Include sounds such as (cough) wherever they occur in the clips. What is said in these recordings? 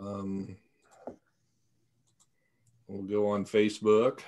Um, we'll go on Facebook.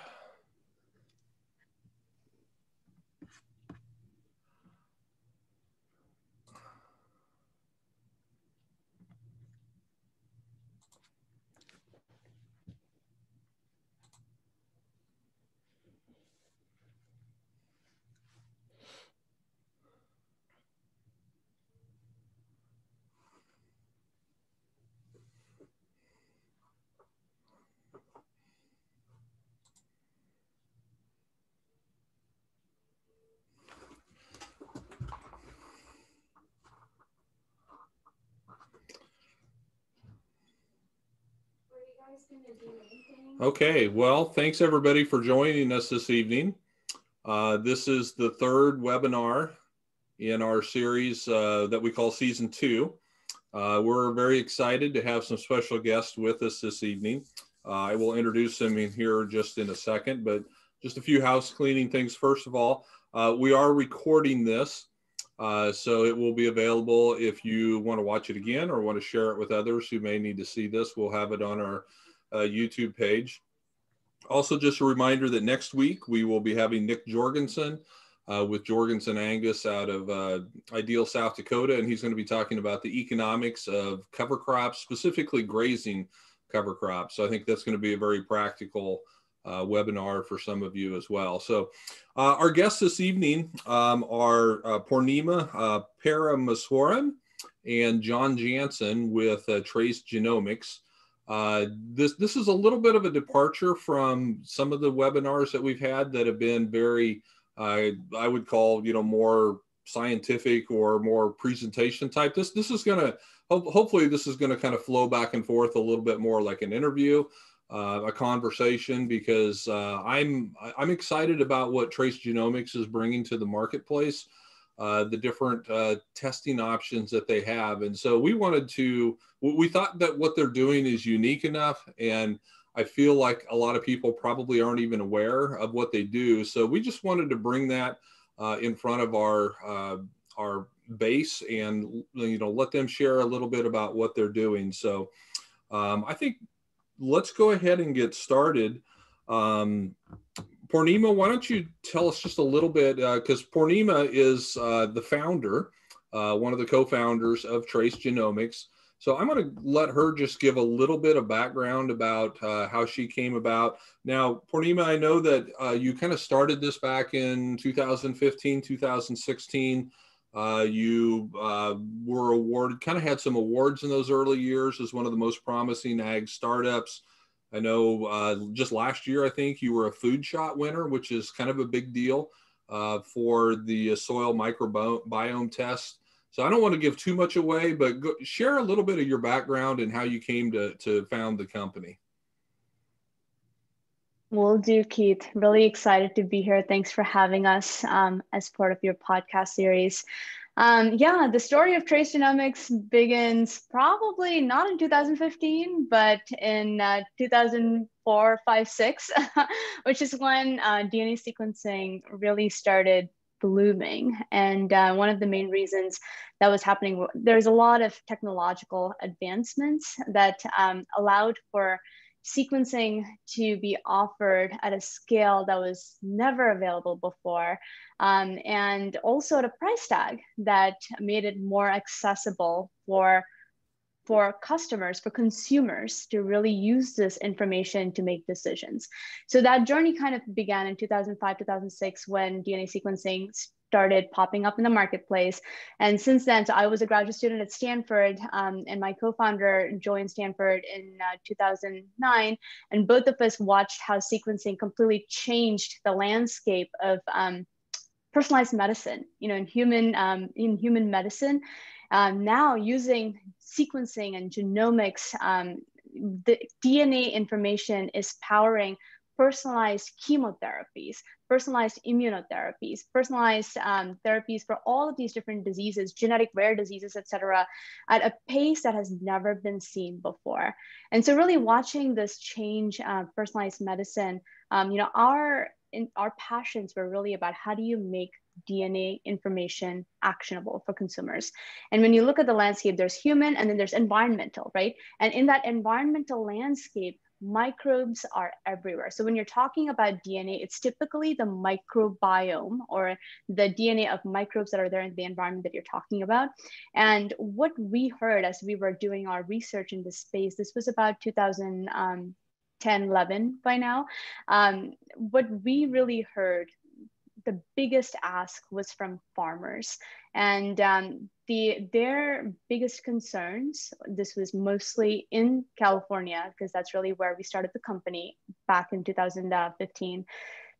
Okay, well, thanks everybody for joining us this evening. Uh, this is the third webinar in our series uh, that we call Season 2. Uh, we're very excited to have some special guests with us this evening. Uh, I will introduce them in here just in a second, but just a few house cleaning things. First of all, uh, we are recording this, uh, so it will be available if you want to watch it again or want to share it with others who may need to see this. We'll have it on our uh, YouTube page. Also, just a reminder that next week we will be having Nick Jorgensen uh, with Jorgensen Angus out of uh, Ideal, South Dakota, and he's going to be talking about the economics of cover crops, specifically grazing cover crops. So I think that's going to be a very practical uh, webinar for some of you as well. So uh, our guests this evening um, are uh, Poornima uh, Parameswaran and John Jansen with uh, Trace Genomics. Uh, this this is a little bit of a departure from some of the webinars that we've had that have been very, uh, I would call you know more scientific or more presentation type. This this is going to ho hopefully this is going to kind of flow back and forth a little bit more like an interview, uh, a conversation because uh, I'm I'm excited about what Trace Genomics is bringing to the marketplace uh, the different uh, testing options that they have. And so we wanted to, we thought that what they're doing is unique enough. And I feel like a lot of people probably aren't even aware of what they do. So we just wanted to bring that uh, in front of our, uh, our base and, you know, let them share a little bit about what they're doing. So um, I think let's go ahead and get started. Um, Poornima, why don't you tell us just a little bit? Because uh, Poornima is uh, the founder, uh, one of the co-founders of Trace Genomics. So I'm going to let her just give a little bit of background about uh, how she came about. Now, Poornima, I know that uh, you kind of started this back in 2015, 2016. Uh, you were awarded, kind of had some awards in those early years as one of the most promising ag startups. I know uh, just last year, I think you were a FoodShot winner, which is kind of a big deal uh, for the soil microbiome test. So I don't want to give too much away, but go, share a little bit of your background and how you came to, to found the company. Will do, Keith. Really excited to be here. Thanks for having us um, as part of your podcast series. Um, yeah, the story of trace genomics begins probably not in 2015, but in uh, 2004, 5, 6, (laughs) which is when uh, DNA sequencing really started blooming. And uh, one of the main reasons that was happening, there's a lot of technological advancements that um, allowed for sequencing to be offered at a scale that was never available before, um, and also at a price tag that made it more accessible for for customers, for consumers to really use this information to make decisions. So that journey kind of began in 2005, 2006 when DNA sequencing started popping up in the marketplace. And since then, so I was a graduate student at Stanford, um, and my co-founder joined Stanford in uh, 2009. And both of us watched how sequencing completely changed the landscape of um, personalized medicine. You know, in human um, in human medicine, um, now using sequencing and genomics, um, the DNA information is powering personalized chemotherapies, personalized immunotherapies, personalized um, therapies for all of these different diseases, genetic rare diseases, et cetera, at a pace that has never been seen before. And so really watching this change uh, personalized medicine, um, you know, our, in, our passions were really about how do you make DNA information actionable for consumers. And when you look at the landscape, there's human and then there's environmental, right? And in that environmental landscape, microbes are everywhere. So when you're talking about DNA, it's typically the microbiome or the DNA of microbes that are there in the environment that you're talking about. And what we heard as we were doing our research in this space, this was about 2010, um, 11 by now. Um, what we really heard the biggest ask was from farmers. And um, the their biggest concerns this was mostly in california because that's really where we started the company back in 2015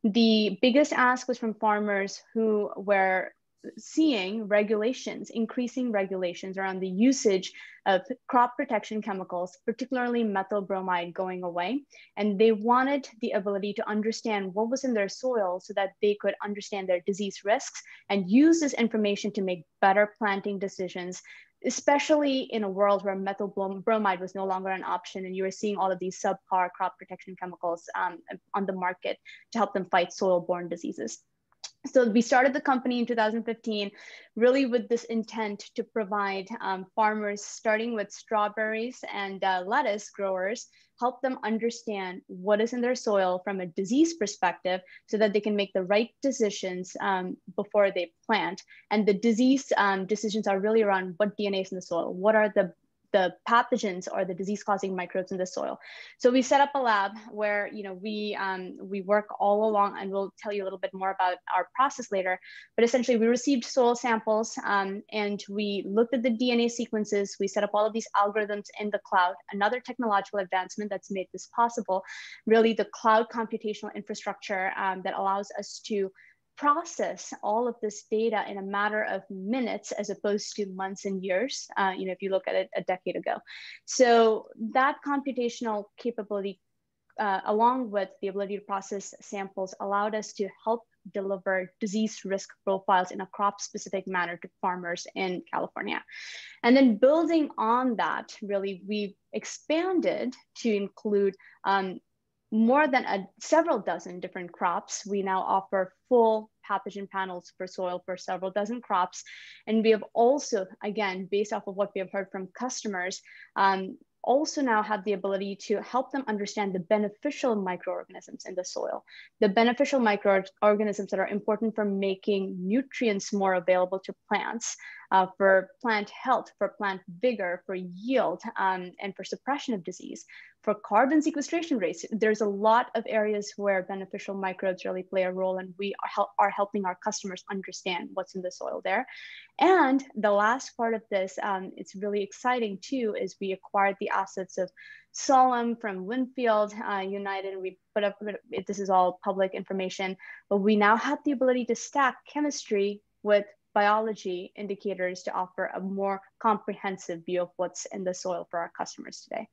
the biggest ask was from farmers who were seeing regulations, increasing regulations around the usage of crop protection chemicals, particularly methyl bromide going away. And they wanted the ability to understand what was in their soil so that they could understand their disease risks and use this information to make better planting decisions especially in a world where methyl bromide was no longer an option and you were seeing all of these subpar crop protection chemicals um, on the market to help them fight soil-borne diseases. So we started the company in 2015, really with this intent to provide um, farmers, starting with strawberries and uh, lettuce growers, help them understand what is in their soil from a disease perspective so that they can make the right decisions um, before they plant. And the disease um, decisions are really around what DNA is in the soil, what are the the pathogens or the disease causing microbes in the soil. So we set up a lab where, you know, we, um, we work all along and we'll tell you a little bit more about our process later, but essentially we received soil samples um, and we looked at the DNA sequences. We set up all of these algorithms in the cloud, another technological advancement that's made this possible, really the cloud computational infrastructure um, that allows us to process all of this data in a matter of minutes as opposed to months and years, uh, you know, if you look at it a decade ago. So that computational capability, uh, along with the ability to process samples, allowed us to help deliver disease risk profiles in a crop specific manner to farmers in California. And then building on that, really, we've expanded to include um, more than a, several dozen different crops. We now offer full pathogen panels for soil for several dozen crops. And we have also, again, based off of what we have heard from customers, um, also now have the ability to help them understand the beneficial microorganisms in the soil, the beneficial microorganisms that are important for making nutrients more available to plants, uh, for plant health, for plant vigor, for yield, um, and for suppression of disease. For carbon sequestration rates, there's a lot of areas where beneficial microbes really play a role, and we are, hel are helping our customers understand what's in the soil there. And the last part of this, um, it's really exciting too, is we acquired the assets of Solum from Winfield uh, United. We put up, this is all public information, but we now have the ability to stack chemistry with biology indicators to offer a more comprehensive view of what's in the soil for our customers today.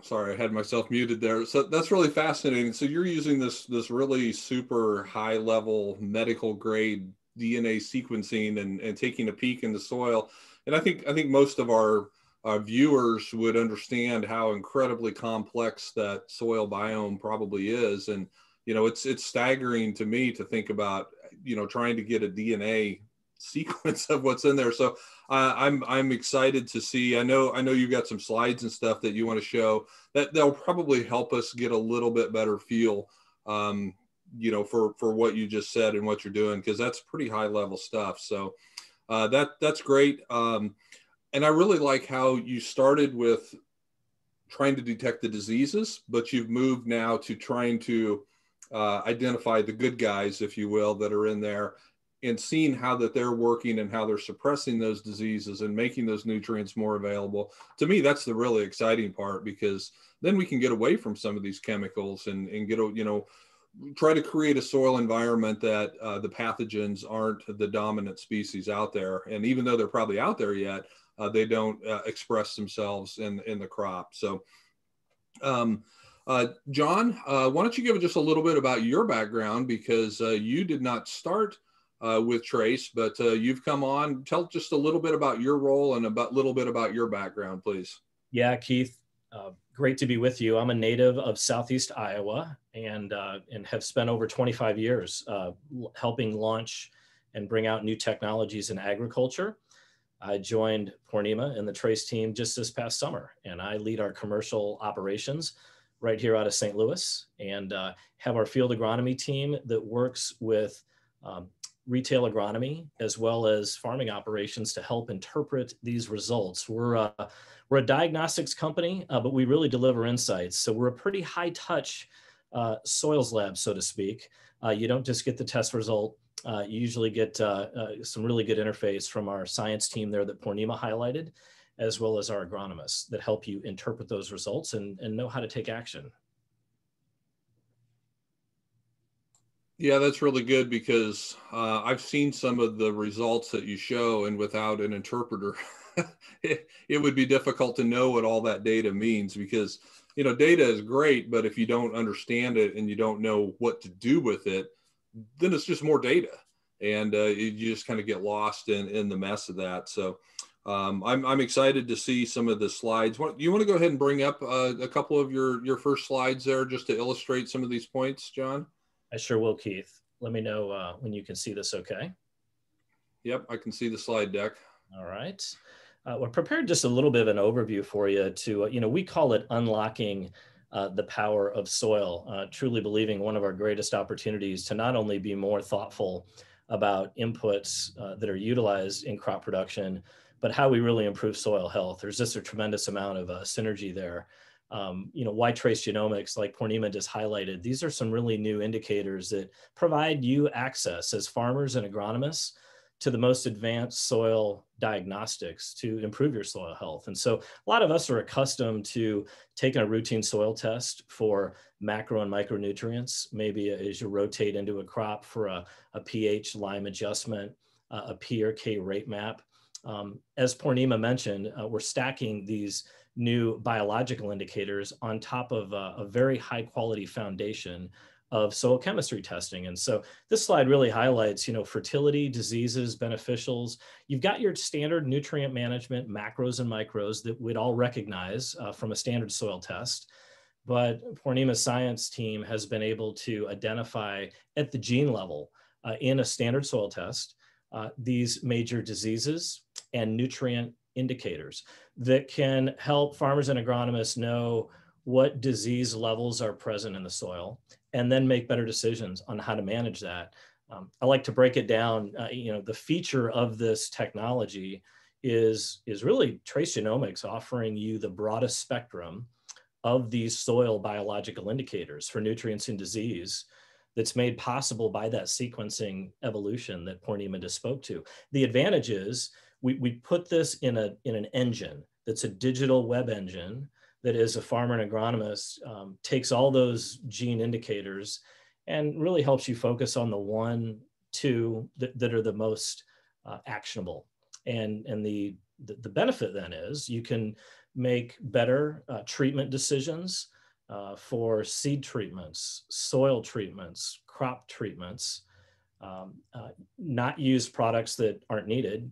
Sorry, I had myself muted there. So that's really fascinating. So you're using this this really super high level medical grade DNA sequencing and, and taking a peek in the soil. And I think I think most of our uh, viewers would understand how incredibly complex that soil biome probably is. And you know, it's it's staggering to me to think about, you know, trying to get a DNA (laughs) sequence of what's in there. So uh, I'm I'm excited to see. I know I know you've got some slides and stuff that you want to show that they'll probably help us get a little bit better feel, um, you know, for for what you just said and what you're doing because that's pretty high level stuff. So uh, that that's great. Um, and I really like how you started with trying to detect the diseases, but you've moved now to trying to uh, identify the good guys, if you will, that are in there and seeing how that they're working and how they're suppressing those diseases and making those nutrients more available. To me that's the really exciting part because then we can get away from some of these chemicals and, and get you know try to create a soil environment that uh, the pathogens aren't the dominant species out there. And even though they're probably out there yet uh, they don't uh, express themselves in in the crop. So um, uh, John, uh, why don't you give us just a little bit about your background because uh, you did not start uh, with Trace, but uh, you've come on. Tell just a little bit about your role and a little bit about your background, please. Yeah, Keith, uh, great to be with you. I'm a native of Southeast Iowa, and, and have spent over 25 years helping launch and bring out new technologies in agriculture. I joined Poornima and the Trace team just this past summer, and I lead our commercial operations right here out of St. Louis and uh, have our field agronomy team that works with um, retail agronomy as well as farming operations to help interpret these results. We're, uh, we're a diagnostics company, uh, but we really deliver insights. So we're a pretty high touch uh, soils lab, so to speak. Uh, you don't just get the test result. Uh, you usually get some really good interface from our science team there that Poornima highlighted, as well as our agronomists that help you interpret those results and, and know how to take action. Yeah, that's really good because uh, I've seen some of the results that you show, and without an interpreter, (laughs) it, it, would be difficult to know what all that data means because you know data is great, but if you don't understand it and you don't know what to do with it, then it's just more data, and uh, you just kind of get lost in in the mess of that. So. Um, I'm, I'm excited to see some of the slides. What, you want to go ahead and bring up uh, a couple of your, your first slides there just to illustrate some of these points, John? I sure will, Keith. Let me know uh, when you can see this okay. Yep, I can see the slide deck. All right. Uh, we're prepared just a little bit of an overview for you to, uh, you know, we call it unlocking uh, the power of soil, uh, truly believing one of our greatest opportunities to not only be more thoughtful about inputs uh, that are utilized in crop production, but how we really improve soil health. There's just a tremendous amount of uh, synergy there um, you know, why trace genomics, like Poornima just highlighted, these are some really new indicators that provide you access as farmers and agronomists to the most advanced soil diagnostics to improve your soil health. And so a lot of us are accustomed to taking a routine soil test for macro and micronutrients, maybe as you rotate into a crop for a, a pH lime adjustment, uh, a P or K rate map. Um, as Poornima mentioned, uh, we're stacking these new biological indicators on top of a, a very high quality foundation of soil chemistry testing. And so this slide really highlights, you know, fertility, diseases, beneficials. You've got your standard nutrient management, macros and micros that we'd all recognize uh, from a standard soil test. But Poornima's science team has been able to identify at the gene level uh, in a standard soil test uh, these major diseases and nutrient indicators that can help farmers and agronomists know what disease levels are present in the soil and then make better decisions on how to manage that. Um, I like to break it down. Uh, you know, the feature of this technology is, is really trace genomics offering you the broadest spectrum of these soil biological indicators for nutrients and disease that's made possible by that sequencing evolution that Poornima just spoke to. The advantage is we, we put this in, a, in an engine that's a digital web engine that is a farmer and agronomist um, takes all those gene indicators and really helps you focus on the one, two that, that are the most uh, actionable. And, and the, the, the, benefit then is you can make better uh, treatment decisions uh, for seed treatments, soil treatments, crop treatments, um, uh, not use products that aren't needed,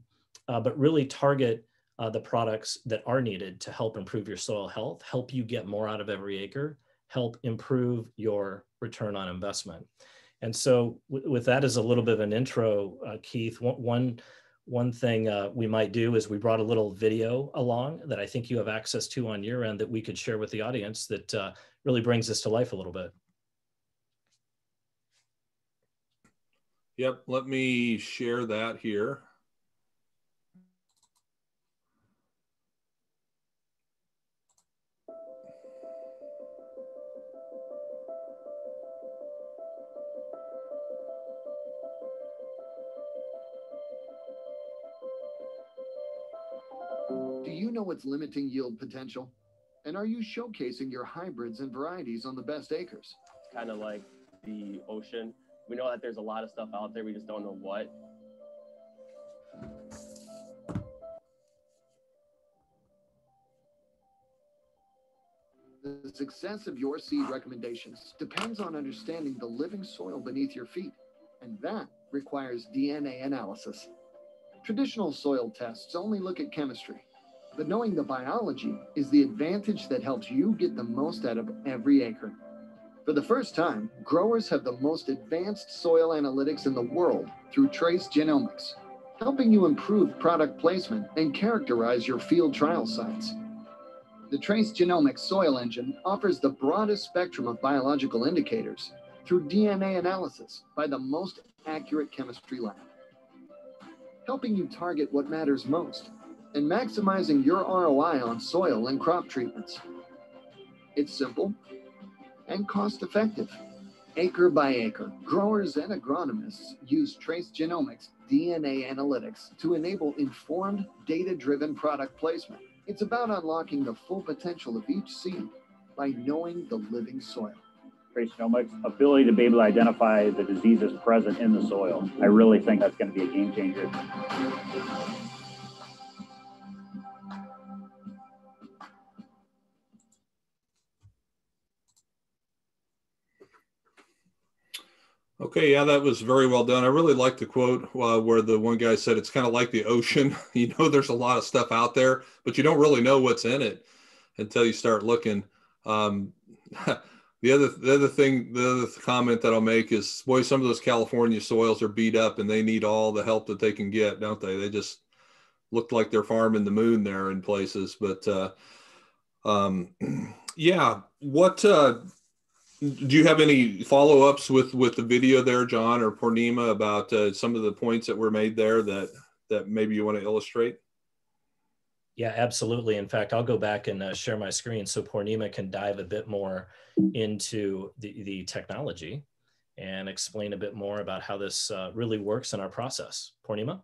uh, but really target uh, the products that are needed to help improve your soil health, help you get more out of every acre, help improve your return on investment. And so, with that as a little bit of an intro, uh, Keith, one, one, thing uh, we might do is we brought a little video along that I think you have access to on your end that we could share with the audience that uh, really brings this to life a little bit. Yep, let me share that here. Know what's limiting yield potential? And are you showcasing your hybrids and varieties on the best acres? It's kind of like the ocean. We know that there's a lot of stuff out there, we just don't know what. The success of your seed recommendations depends on understanding the living soil beneath your feet, and that requires DNA analysis. Traditional soil tests only look at chemistry, but knowing the biology is the advantage that helps you get the most out of every acre. For the first time, growers have the most advanced soil analytics in the world through Trace Genomics, helping you improve product placement and characterize your field trial sites. The Trace Genomics Soil Engine offers the broadest spectrum of biological indicators through DNA analysis by the most accurate chemistry lab, helping you target what matters most and maximizing your ROI on soil and crop treatments. It's simple and cost effective. Acre by acre, growers and agronomists use Trace Genomics DNA analytics to enable informed, data driven product placement. It's about unlocking the full potential of each seed by knowing the living soil. Trace Genomics ability to be able to identify the diseases present in the soil. I really think that's going to be a game changer. Okay, yeah, that was very well done. I really like the quote uh, where the one guy said it's kind of like the ocean. (laughs) You know, there's a lot of stuff out there, but you don't really know what's in it until you start looking. Um, (laughs) the other the other thing, the other comment that I'll make is, boy, some of those California soils are beat up, and they need all the help that they can get, don't they? They just look like they're farming the moon there in places. But uh, um, (clears throat) yeah, what uh, do you have any follow-ups with with the video there john or Poornima about uh, some of the points that were made there that that maybe you want to illustrate yeah absolutely in fact i'll go back and uh, share my screen so Poornima can dive a bit more into the, the technology and explain a bit more about how this uh, really works in our process Poornima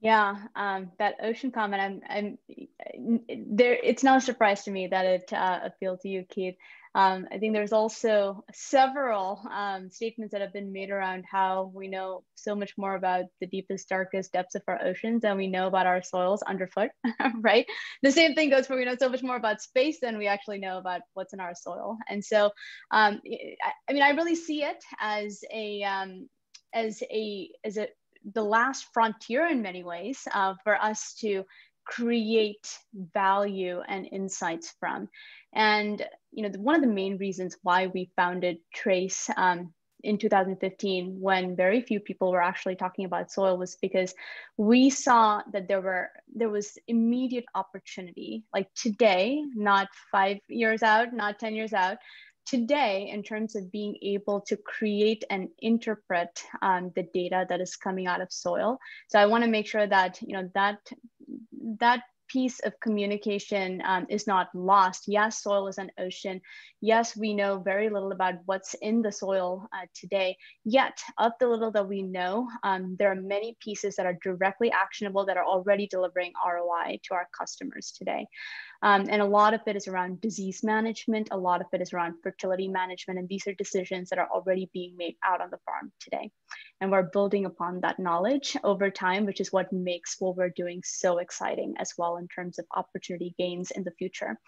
yeah, um, that ocean comment, I'm, I'm there. It's not a surprise to me that it uh, appealed to you, Keith. Um, I think there's also several um, statements that have been made around how we know so much more about the deepest, darkest depths of our oceans than we know about our soils underfoot, (laughs) right? The same thing goes for we know so much more about space than we actually know about what's in our soil. And so, um, I, I, mean, I really see it as a um, as a as a the last frontier in many ways uh, for us to create value and insights from. And you know, one of the main reasons why we founded Trace um, in 2015, when very few people were actually talking about soil, was because we saw that there were there was immediate opportunity, like today, not five years out, not 10 years out, today in terms of being able to create and interpret um, the data that is coming out of soil. So I want to make sure that you know that that piece of communication um, is not lost. Yes, soil is an ocean. Yes, we know very little about what's in the soil uh, today. Yet, of the little that we know, um, there are many pieces that are directly actionable that are already delivering ROI to our customers today. Um, and a lot of it is around disease management, a lot of it is around fertility management. And these are decisions that are already being made out on the farm today. And we're building upon that knowledge over time, which is what makes what we're doing so exciting as well in terms of opportunity gains in the future.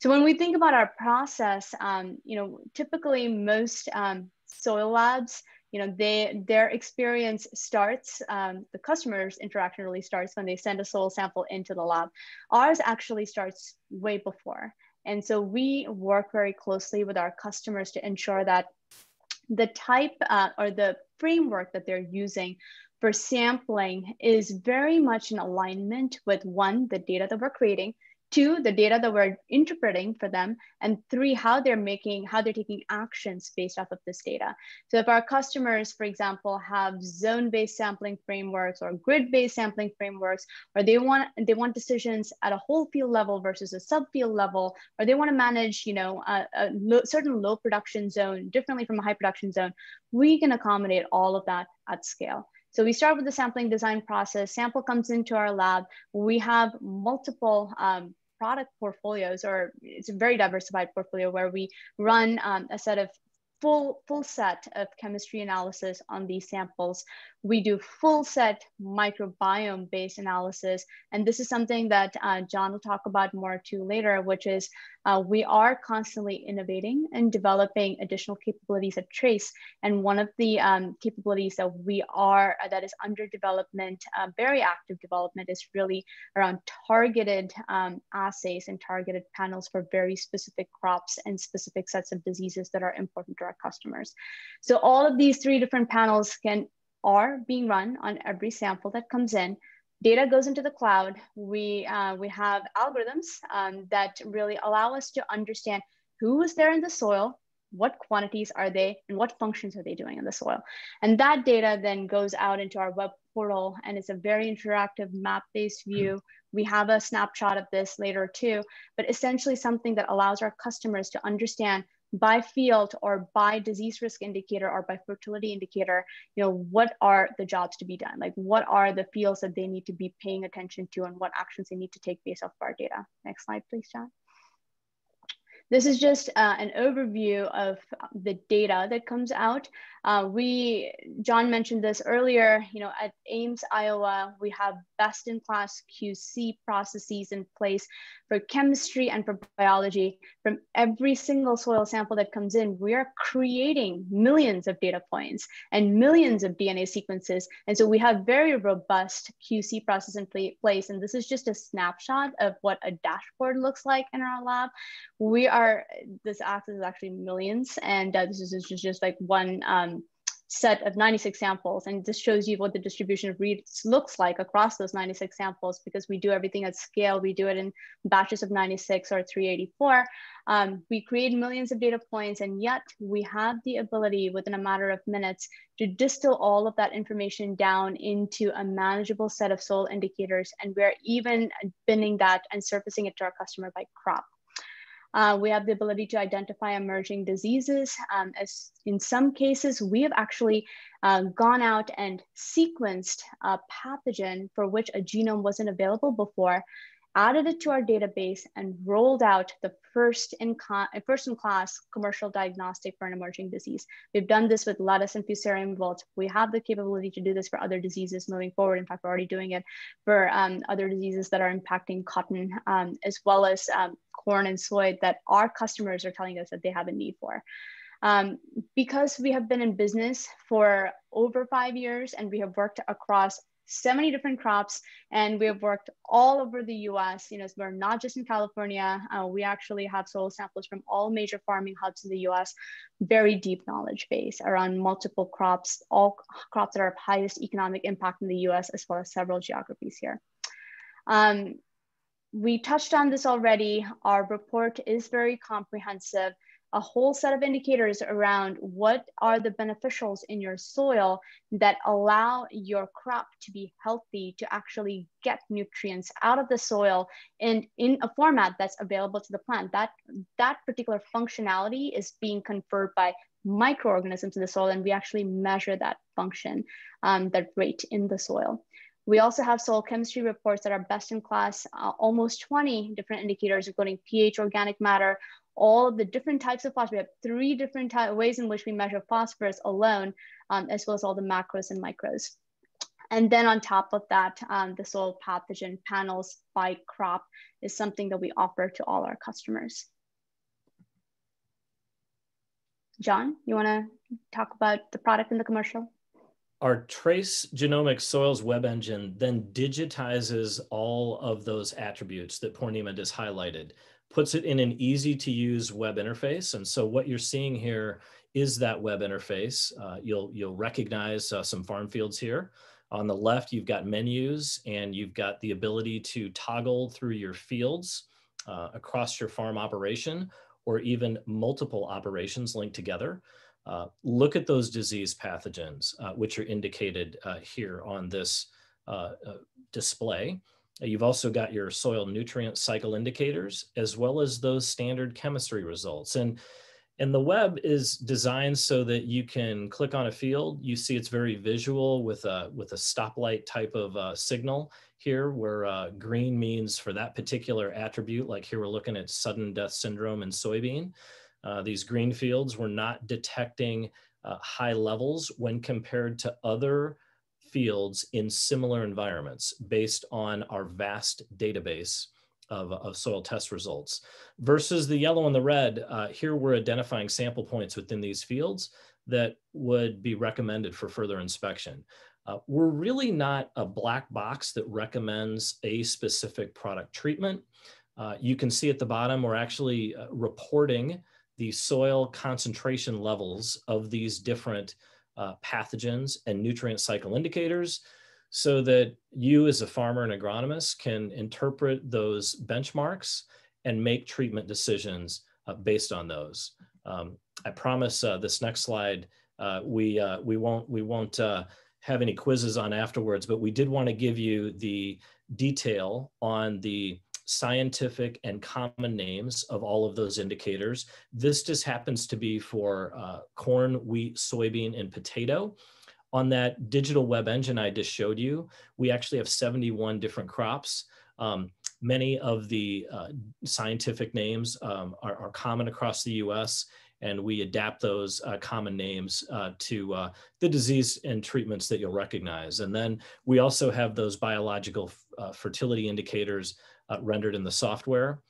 So when we think about our process, um, you know, typically most um, soil labs you know they their experience starts um, the customer's interaction really starts when they send a soil sample into the lab. Ours actually starts way before. And so we work very closely with our customers to ensure that the type uh, or the framework that they're using for sampling is very much in alignment with one the data that we're creating two the data that we're interpreting for them and three how they're making how they're taking actions based off of this data so if our customers for example have zone-based sampling frameworks or grid-based sampling frameworks or they want they want decisions at a whole field level versus a subfield level or they want to manage you know a, a certain low production zone differently from a high production zone we can accommodate all of that at scale so we start with the sampling design process. Sample comes into our lab. We have multiple um, product portfolios, or it's a very diversified portfolio where we run um, a set of full, full set of chemistry analysis on these samples. We do full set microbiome based analysis. And this is something that uh, John will talk about more too later, which is uh, we are constantly innovating and developing additional capabilities at Trace. And one of the um, capabilities that we are, uh, that is under development, uh, very active development is really around targeted um, assays and targeted panels for very specific crops and specific sets of diseases that are important to our customers. So all of these three different panels can are being run on every sample that comes in. Data goes into the cloud. We, uh, we have algorithms um, that really allow us to understand who is there in the soil, what quantities are they, and what functions are they doing in the soil. And that data then goes out into our web portal and it's a very interactive map-based view. We have a snapshot of this later too, but essentially something that allows our customers to understand by field or by disease risk indicator or by fertility indicator, you know, what are the jobs to be done? Like what are the fields that they need to be paying attention to and what actions they need to take based off of our data? Next slide, please, John. This is just uh, an overview of the data that comes out. Uh, we, John mentioned this earlier, you know, at Ames, Iowa, we have best in class QC processes in place for chemistry and for biology. From every single soil sample that comes in, we are creating millions of data points and millions of DNA sequences. And so we have very robust QC process in place. And this is just a snapshot of what a dashboard looks like in our lab. We are, this axis is actually millions. And uh, this is just, just like one um, set of 96 samples. And this shows you what the distribution of reads looks like across those 96 samples because we do everything at scale. We do it in batches of 96 or 384. Um, we create millions of data points and yet we have the ability within a matter of minutes to distill all of that information down into a manageable set of soil indicators. And we're even binning that and surfacing it to our customer by crop. Uh, we have the ability to identify emerging diseases. Um, as in some cases, we have actually uh, gone out and sequenced a pathogen for which a genome wasn't available before added it to our database and rolled out the first in, first in class commercial diagnostic for an emerging disease. We've done this with lettuce and fusarium wilt. We have the capability to do this for other diseases moving forward. In fact, we're already doing it for um, other diseases that are impacting cotton, um, as well as um, corn and soy that our customers are telling us that they have a need for. Um, because we have been in business for over five years and we have worked across 70 different crops and we have worked all over the US. You know, we're not just in California. Uh, we actually have soil samples from all major farming hubs in the US, very deep knowledge base around multiple crops, all crops that are of highest economic impact in the US, as well as several geographies here. Um, we touched on this already. Our report is very comprehensive a whole set of indicators around what are the beneficials in your soil that allow your crop to be healthy, to actually get nutrients out of the soil and in a format that's available to the plant. That, that particular functionality is being conferred by microorganisms in the soil, and we actually measure that function, um, that rate in the soil. We also have soil chemistry reports that are best in class, uh, almost 20 different indicators, including pH, organic matter, all of the different types of phosphorus. We have three different ways in which we measure phosphorus alone, um, as well as all the macros and micros. And then on top of that, um, the soil pathogen panels by crop is something that we offer to all our customers. John, you wanna talk about the product and the commercial? Our Trace Genomics Soils web engine then digitizes all of those attributes that Poornima just highlighted puts it in an easy to use web interface. And so what you're seeing here is that web interface. Uh, you'll, you'll recognize uh, some farm fields here. On the left, you've got menus and you've got the ability to toggle through your fields uh, across your farm operation or even multiple operations linked together. Uh, look at those disease pathogens, uh, which are indicated uh, here on this display. You've also got your soil nutrient cycle indicators, as well as those standard chemistry results. And, and the web is designed so that you can click on a field. You see it's very visual with a, with a stoplight type of uh, signal here, where uh, green means for that particular attribute, like here we're looking at sudden death syndrome in soybean. Uh, these green fields were not detecting uh, high levels when compared to other fields in similar environments based on our vast database of, of soil test results versus the yellow and the red. Uh, here we're identifying sample points within these fields that would be recommended for further inspection. Uh, we're really not a black box that recommends a specific product treatment. Uh, you can see at the bottom, we're actually uh, reporting the soil concentration levels of these different uh, pathogens and nutrient cycle indicators so that you as a farmer and agronomist can interpret those benchmarks and make treatment decisions uh, based on those. Um, I promise uh, this next slide, uh, we, uh, we won't, we won't uh, have any quizzes on afterwards, but we did want to give you the detail on the scientific and common names of all of those indicators. This just happens to be for uh, corn, wheat, soybean, and potato. On that digital web engine I just showed you, we actually have 71 different crops. Um, many of the uh, scientific names um, are, are, common across the US and we adapt those uh, common names uh, to uh, the disease and treatments that you'll recognize. And then we also have those biological uh, fertility indicators uh, rendered in the software.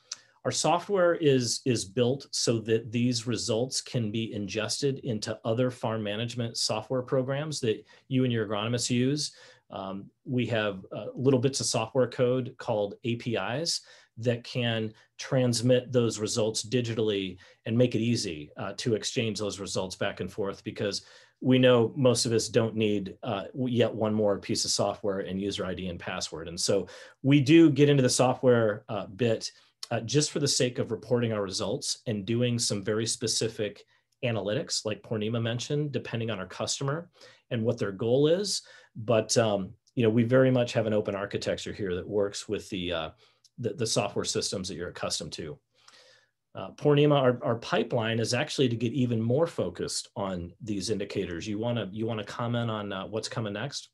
Our software is, is built so that these results can be ingested into other farm management software programs that you and your agronomists use. Um, we have uh, little bits of software code called APIs that can transmit those results digitally and make it easy uh, to exchange those results back and forth because we know most of us don't need uh, yet one more piece of software and user ID and password. And so we do get into the software uh, bit uh, just for the sake of reporting our results and doing some very specific analytics, like Poornima mentioned, depending on our customer and what their goal is. But um, you know, we very much have an open architecture here that works with the, uh, the, the software systems that you're accustomed to. Uh, Poornima, our, our pipeline is actually to get even more focused on these indicators. You want to you want to comment on uh, what's coming next?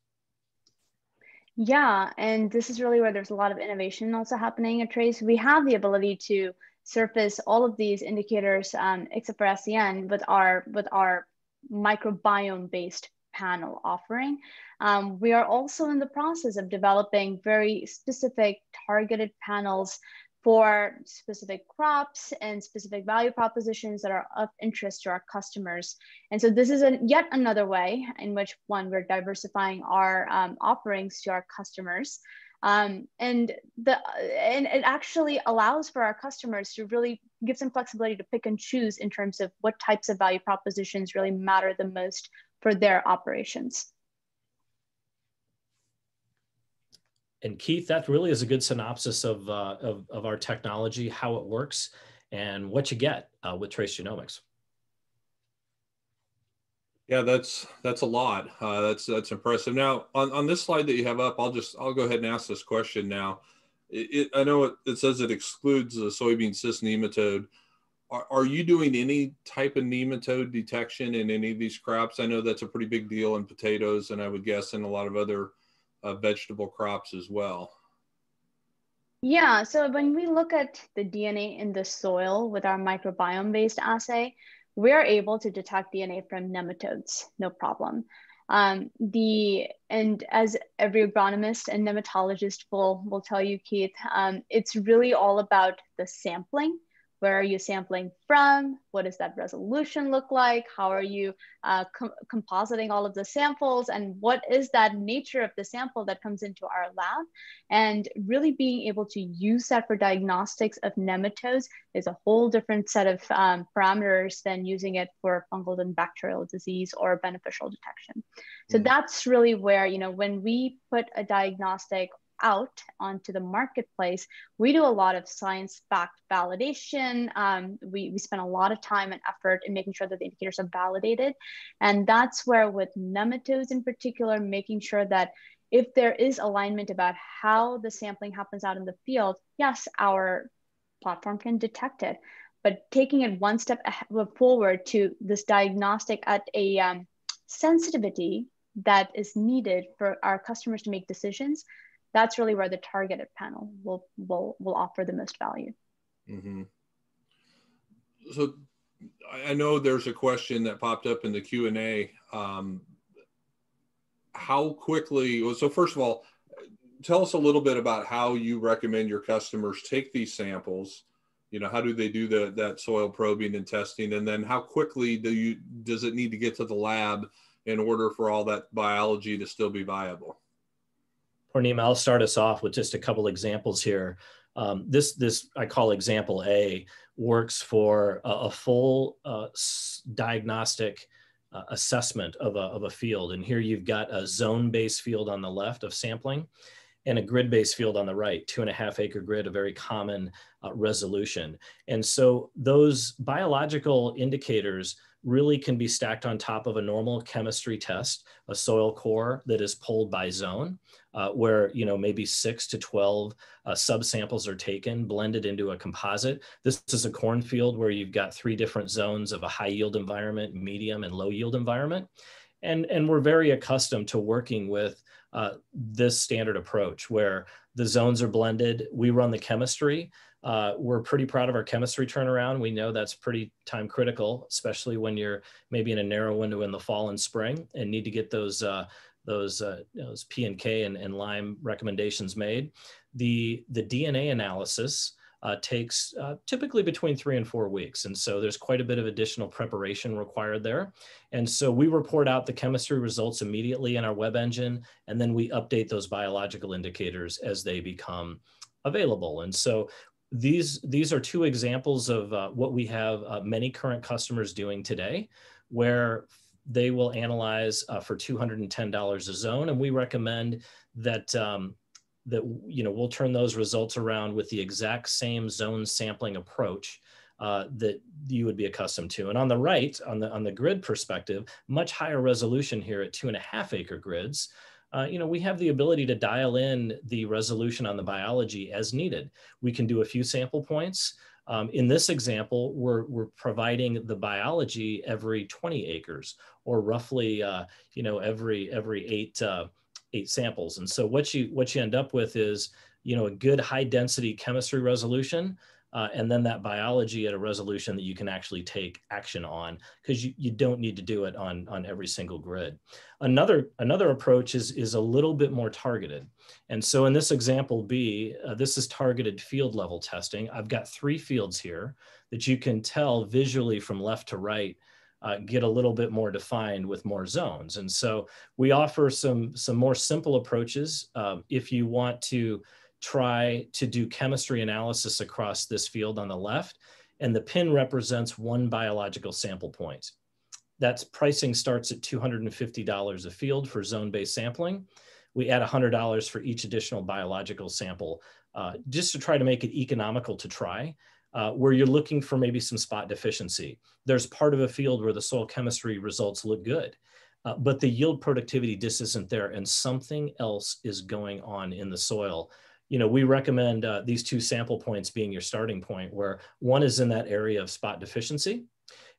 Yeah, and this is really where there's a lot of innovation also happening at Trace. We have the ability to surface all of these indicators, um, except for SCN, with our with our microbiome based panel offering. Um, we are also in the process of developing very specific targeted panels for specific crops and specific value propositions that are of interest to our customers. And so this is a, yet another way in which one, we're diversifying our um, offerings to our customers. Um, and, the, and it actually allows for our customers to really give some flexibility to pick and choose in terms of what types of value propositions really matter the most for their operations. And Keith, that really is a good synopsis of, uh, of, of, our technology, how it works, and what you get uh, with Trace Genomics. Yeah, that's that's a lot. Uh, that's that's impressive. Now, on, on this slide that you have up, I'll just I'll go ahead and ask this question now. It, it, I know it, it says it excludes the soybean cyst nematode. Are, are you doing any type of nematode detection in any of these crops? I know that's a pretty big deal in potatoes, and I would guess in a lot of other uh, vegetable crops as well? Yeah, so when we look at the DNA in the soil with our microbiome based assay, we're able to detect DNA from nematodes, no problem. Um, the and as every agronomist and nematologist will will tell you, Keith, um, it's really all about the sampling where are you sampling from? What does that resolution look like? How are you uh, com compositing all of the samples? And what is that nature of the sample that comes into our lab? And really being able to use that for diagnostics of nematodes is a whole different set of um, parameters than using it for fungal and bacterial disease or beneficial detection. So mm -hmm. that's really where, you know, when we put a diagnostic out onto the marketplace, we do a lot of science-backed validation. Um, we, we spend a lot of time and effort in making sure that the indicators are validated. And that's where with nematodes in particular, making sure that if there is alignment about how the sampling happens out in the field, yes, our platform can detect it. But taking it one step forward to this diagnostic at a um, sensitivity that is needed for our customers to make decisions, that's really where the targeted panel will will will offer the most value. Mm-hmm. So I know there's a question that popped up in the Q and A. Um, how quickly, so first of all, tell us a little bit about how you recommend your customers take these samples you know how do they do the, that soil probing and testing and then how quickly do you does it need to get to the lab in order for all that biology to still be viable Poornima, I'll start us off with just a couple examples here. Um, this, this I call example A works for a, a full uh, diagnostic uh, assessment of a, of a field. And here you've got a zone-based field on the left of sampling and a grid-based field on the right, two and a half acre grid, a very common uh, resolution. And so those biological indicators really can be stacked on top of a normal chemistry test, a soil core that is pulled by zone, uh, where you know maybe six to 12 uh, subsamples are taken, blended into a composite. This is a cornfield where you've got three different zones of a high yield environment, medium and low yield environment. And, and we're very accustomed to working with uh, this standard approach where the zones are blended. We run the chemistry. Uh, we're pretty proud of our chemistry turnaround. We know that's pretty time critical, especially when you're maybe in a narrow window in the fall and spring and need to get those uh, those uh, those P and K and, and lime recommendations made. The the DNA analysis uh, takes uh, typically between three and four weeks. And so there's quite a bit of additional preparation required there. And so we report out the chemistry results immediately in our web engine, and then we update those biological indicators as they become available. And so these, these are two examples of uh, what we have uh, many current customers doing today, where they will analyze uh, for $210 a zone. And we recommend that um, that you know we'll turn those results around with the exact same zone sampling approach uh, that you would be accustomed to. And on the right, on the on the grid perspective, much higher resolution here at two and a half acre grids. Uh, you know, we have the ability to dial in the resolution on the biology as needed. We can do a few sample points. Um, in this example, we're, we're providing the biology every 20 acres or roughly, uh, you know, every, every eight, uh, eight samples. And so what you what you end up with is you know a good high density chemistry resolution, uh, and then that biology at a resolution that you can actually take action on because you, you don't need to do it on on every single grid. Another another approach is is a little bit more targeted. And so in this example B, uh, this is targeted field level testing. I've got three fields here that you can tell visually from left to right uh, get a little bit more defined with more zones. And so we offer some, some more simple approaches. Um, if you want to try to do chemistry analysis across this field on the left, and the pin represents one biological sample point. That's pricing starts at $250 a field for zone-based sampling. We add $100 for each additional biological sample uh, just to try to make it economical to try uh, where you're looking for maybe some spot deficiency. There's part of a field where the soil chemistry results look good, uh, but the yield productivity just isn't there and something else is going on in the soil. You know, we recommend uh, these two sample points being your starting point where one is in that area of spot deficiency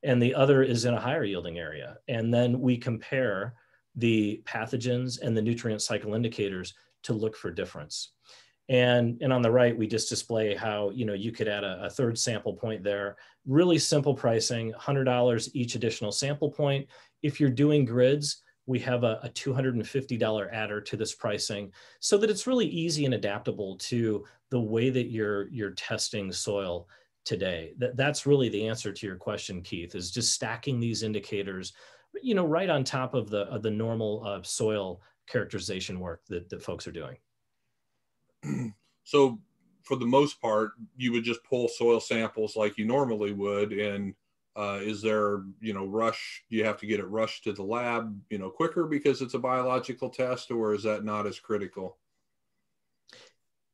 and the other is in a higher yielding area. And then we compare the pathogens and the nutrient cycle indicators to look for difference. And, and on the right, we just display how, you know, you could add a, a third sample point there. Really simple pricing, $100 each additional sample point. If you're doing grids, we have a, a $250 adder to this pricing so that it's really easy and adaptable to the way that you're, you're testing soil today. That, that's really the answer to your question, Keith, is just stacking these indicators, you know, right on top of the, of the normal uh, soil characterization work that, that folks are doing. (clears throat) so for the most part, you would just pull soil samples like you normally would. And uh, is there, you know, rush? You have to get it rushed to the lab, you know, quicker because it's a biological test, or is that not as critical?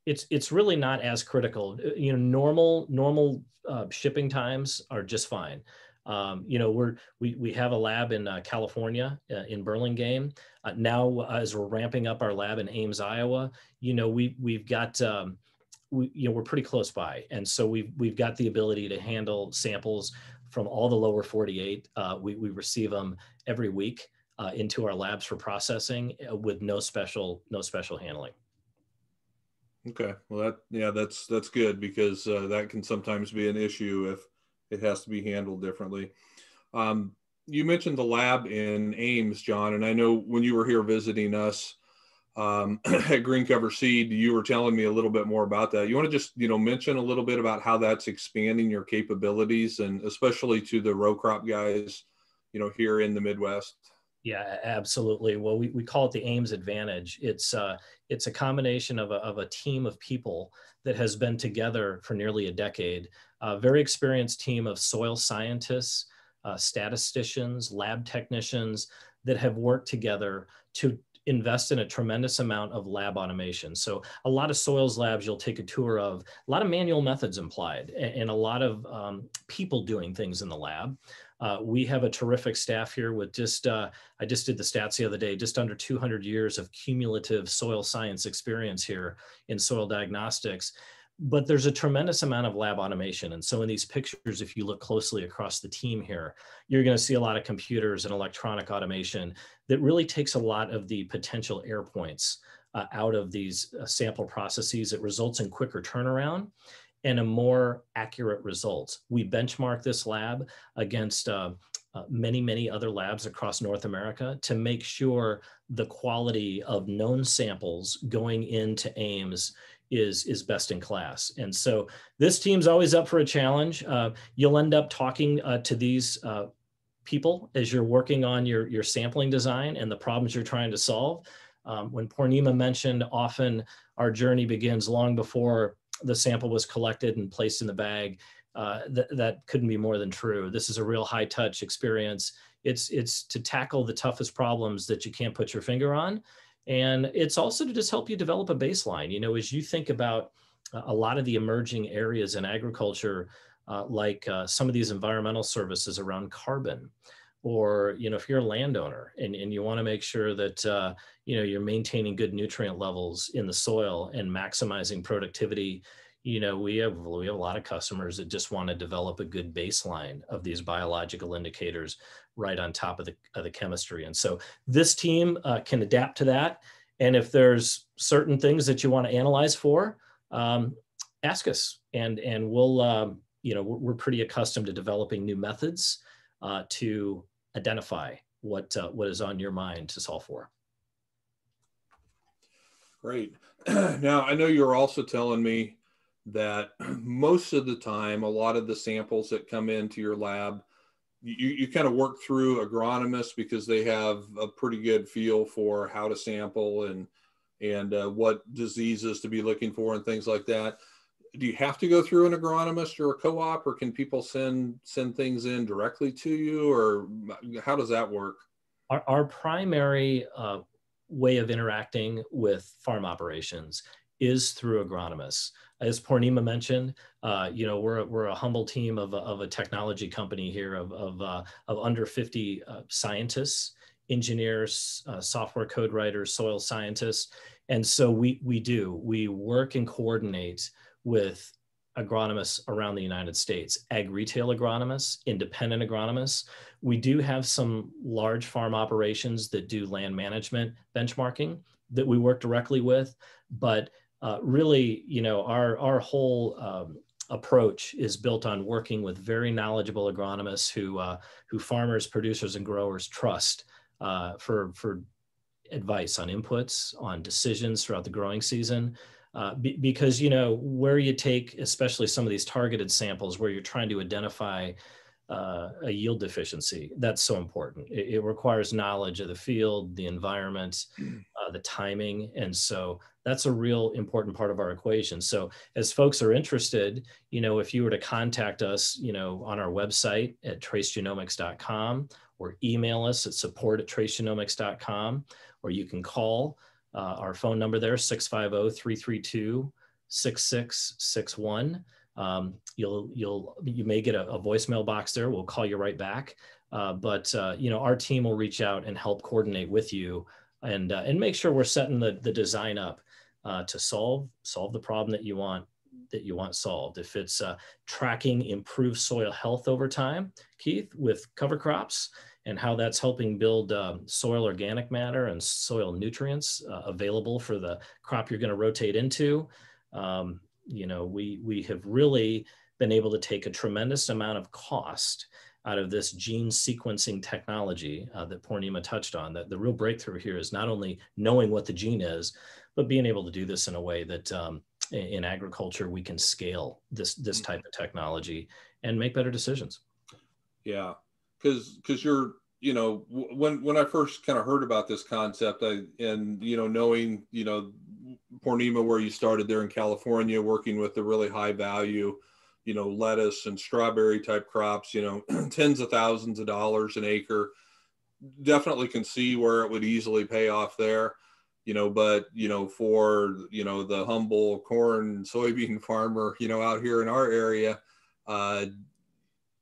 It's it's really not as critical. Uh, you know, normal normal uh, shipping times are just fine. Um, you know, we're we we have a lab in uh, California uh, in Burlingame. Uh, now, as we're ramping up our lab in Ames, Iowa, you know, we we've got um, we you know we're pretty close by, and so we've we've got the ability to handle samples from all the lower 48. Uh, we we receive them every week uh, into our labs for processing uh, with no special no special handling. Okay, well that yeah that's that's good because that can sometimes be an issue if it has to be handled differently. Um, you mentioned the lab in Ames, John, and I know when you were here visiting us um, (clears throat) at Green Cover Seed, you were telling me a little bit more about that. You want to just you know mention a little bit about how that's expanding your capabilities, and especially to the row crop guys, you know, here in the Midwest. Yeah, absolutely. Well, we, we call it the Ames Advantage. It's uh, it's a combination of a, of a team of people that has been together for nearly a decade. A very experienced team of soil scientists, uh, statisticians, lab technicians that have worked together to invest in a tremendous amount of lab automation. So a lot of soils labs you'll take a tour of, a lot of manual methods implied and, a lot of um, people doing things in the lab. Uh, we have a terrific staff here with just, uh, I just did the stats the other day, just under 200 years of cumulative soil science experience here in soil diagnostics but there's a tremendous amount of lab automation. And so in these pictures, if you look closely across the team here, you're going to see a lot of computers and electronic automation that really takes a lot of the potential air points uh, out of these uh, sample processes. It results in quicker turnaround and a more accurate results. We benchmark this lab against uh, uh, many, many other labs across North America to make sure the quality of known samples going into Ames is is best in class. And so this team's always up for a challenge. Uh, you'll end up talking uh, to these uh, people as you're working on your your sampling design and the problems you're trying to solve. Um, when Poornima mentioned, often our journey begins long before the sample was collected and placed in the bag. Uh, th that couldn't be more than true. This is a real high touch experience. It's it's to tackle the toughest problems that you can't put your finger on and it's also to just help you develop a baseline. You know, as you think about a lot of the emerging areas in agriculture, uh, like uh, some of these environmental services around carbon, or you know, if you're a landowner and, and you want to make sure that uh, you know you're maintaining good nutrient levels in the soil and maximizing productivity you know we have we have a lot of customers that just want to develop a good baseline of these biological indicators right on top of the, of the chemistry. And so this team uh, can adapt to that. And if there's certain things that you want to analyze for um, ask us. And and we'll um, you know we're, pretty accustomed to developing new methods uh, to identify what uh, what is on your mind to solve for. Great. (clears throat) Now i know you're also telling me that (clears throat) most of the time, a lot of the samples that come into your lab, you, you kind of work through agronomists because they have a pretty good feel for how to sample and and uh, what diseases to be looking for and things like that. Do you have to go through an agronomist or a co-op, or can people send send things in directly to you, or how does that work? Our, our primary uh, way of interacting with farm operations is through agronomists as Poornima mentioned, uh, you know, we're, we're a humble team of, of a technology company here of, of, uh, of under 50 uh, scientists, engineers, uh, software code writers, soil scientists. And so we, we do, we work and coordinate with agronomists around the United States, ag retail agronomists, independent agronomists. We do have some large farm operations that do land management benchmarking that we work directly with, but uh, really, you know, our, our whole um, approach is built on working with very knowledgeable agronomists who, uh, who farmers, producers, and growers trust uh, for, for advice on inputs, on decisions throughout the growing season. Uh, be, because you know where you take especially some of these targeted samples where you're trying to identify uh, a yield deficiency. That's so important. It, it, requires knowledge of the field, the environment, mm. uh, the timing. And so that's a real important part of our equation. So as folks are interested, you know, if you were to contact us, you know, on our website at tracegenomics.com or email us at support at tracegenomics.com, or you can call uh, our phone number there, 650 332 6661. Um, you'll you'll you may get a, a, voicemail box there. We'll call you right back. Uh, but uh, you know our team will reach out and help coordinate with you and uh, and make sure we're setting the, the design up uh, to solve solve the problem that you want that you want solved. If it's uh, tracking improved soil health over time, Keith, with cover crops and how that's helping build um, soil organic matter and soil nutrients uh, available for the crop you're going to rotate into. Um, you know, we, we have really been able to take a tremendous amount of cost out of this gene sequencing technology uh, that Poornima touched on. That the real breakthrough here is not only knowing what the gene is, but being able to do this in a way that um, in agriculture we can scale this this mm-hmm. type of technology and make better decisions. Yeah, because because you're you know when when I first kind of heard about this concept, I and you know knowing you know Poornima where you started there in California, working with the really high value you know, lettuce and strawberry type crops, you know, (clears throat) tens of thousands of dollars an acre. Definitely can see where it would easily pay off there, you know, but, you know, for, you know, the humble corn, soybean (laughs) farmer, you know, out here in our area, uh,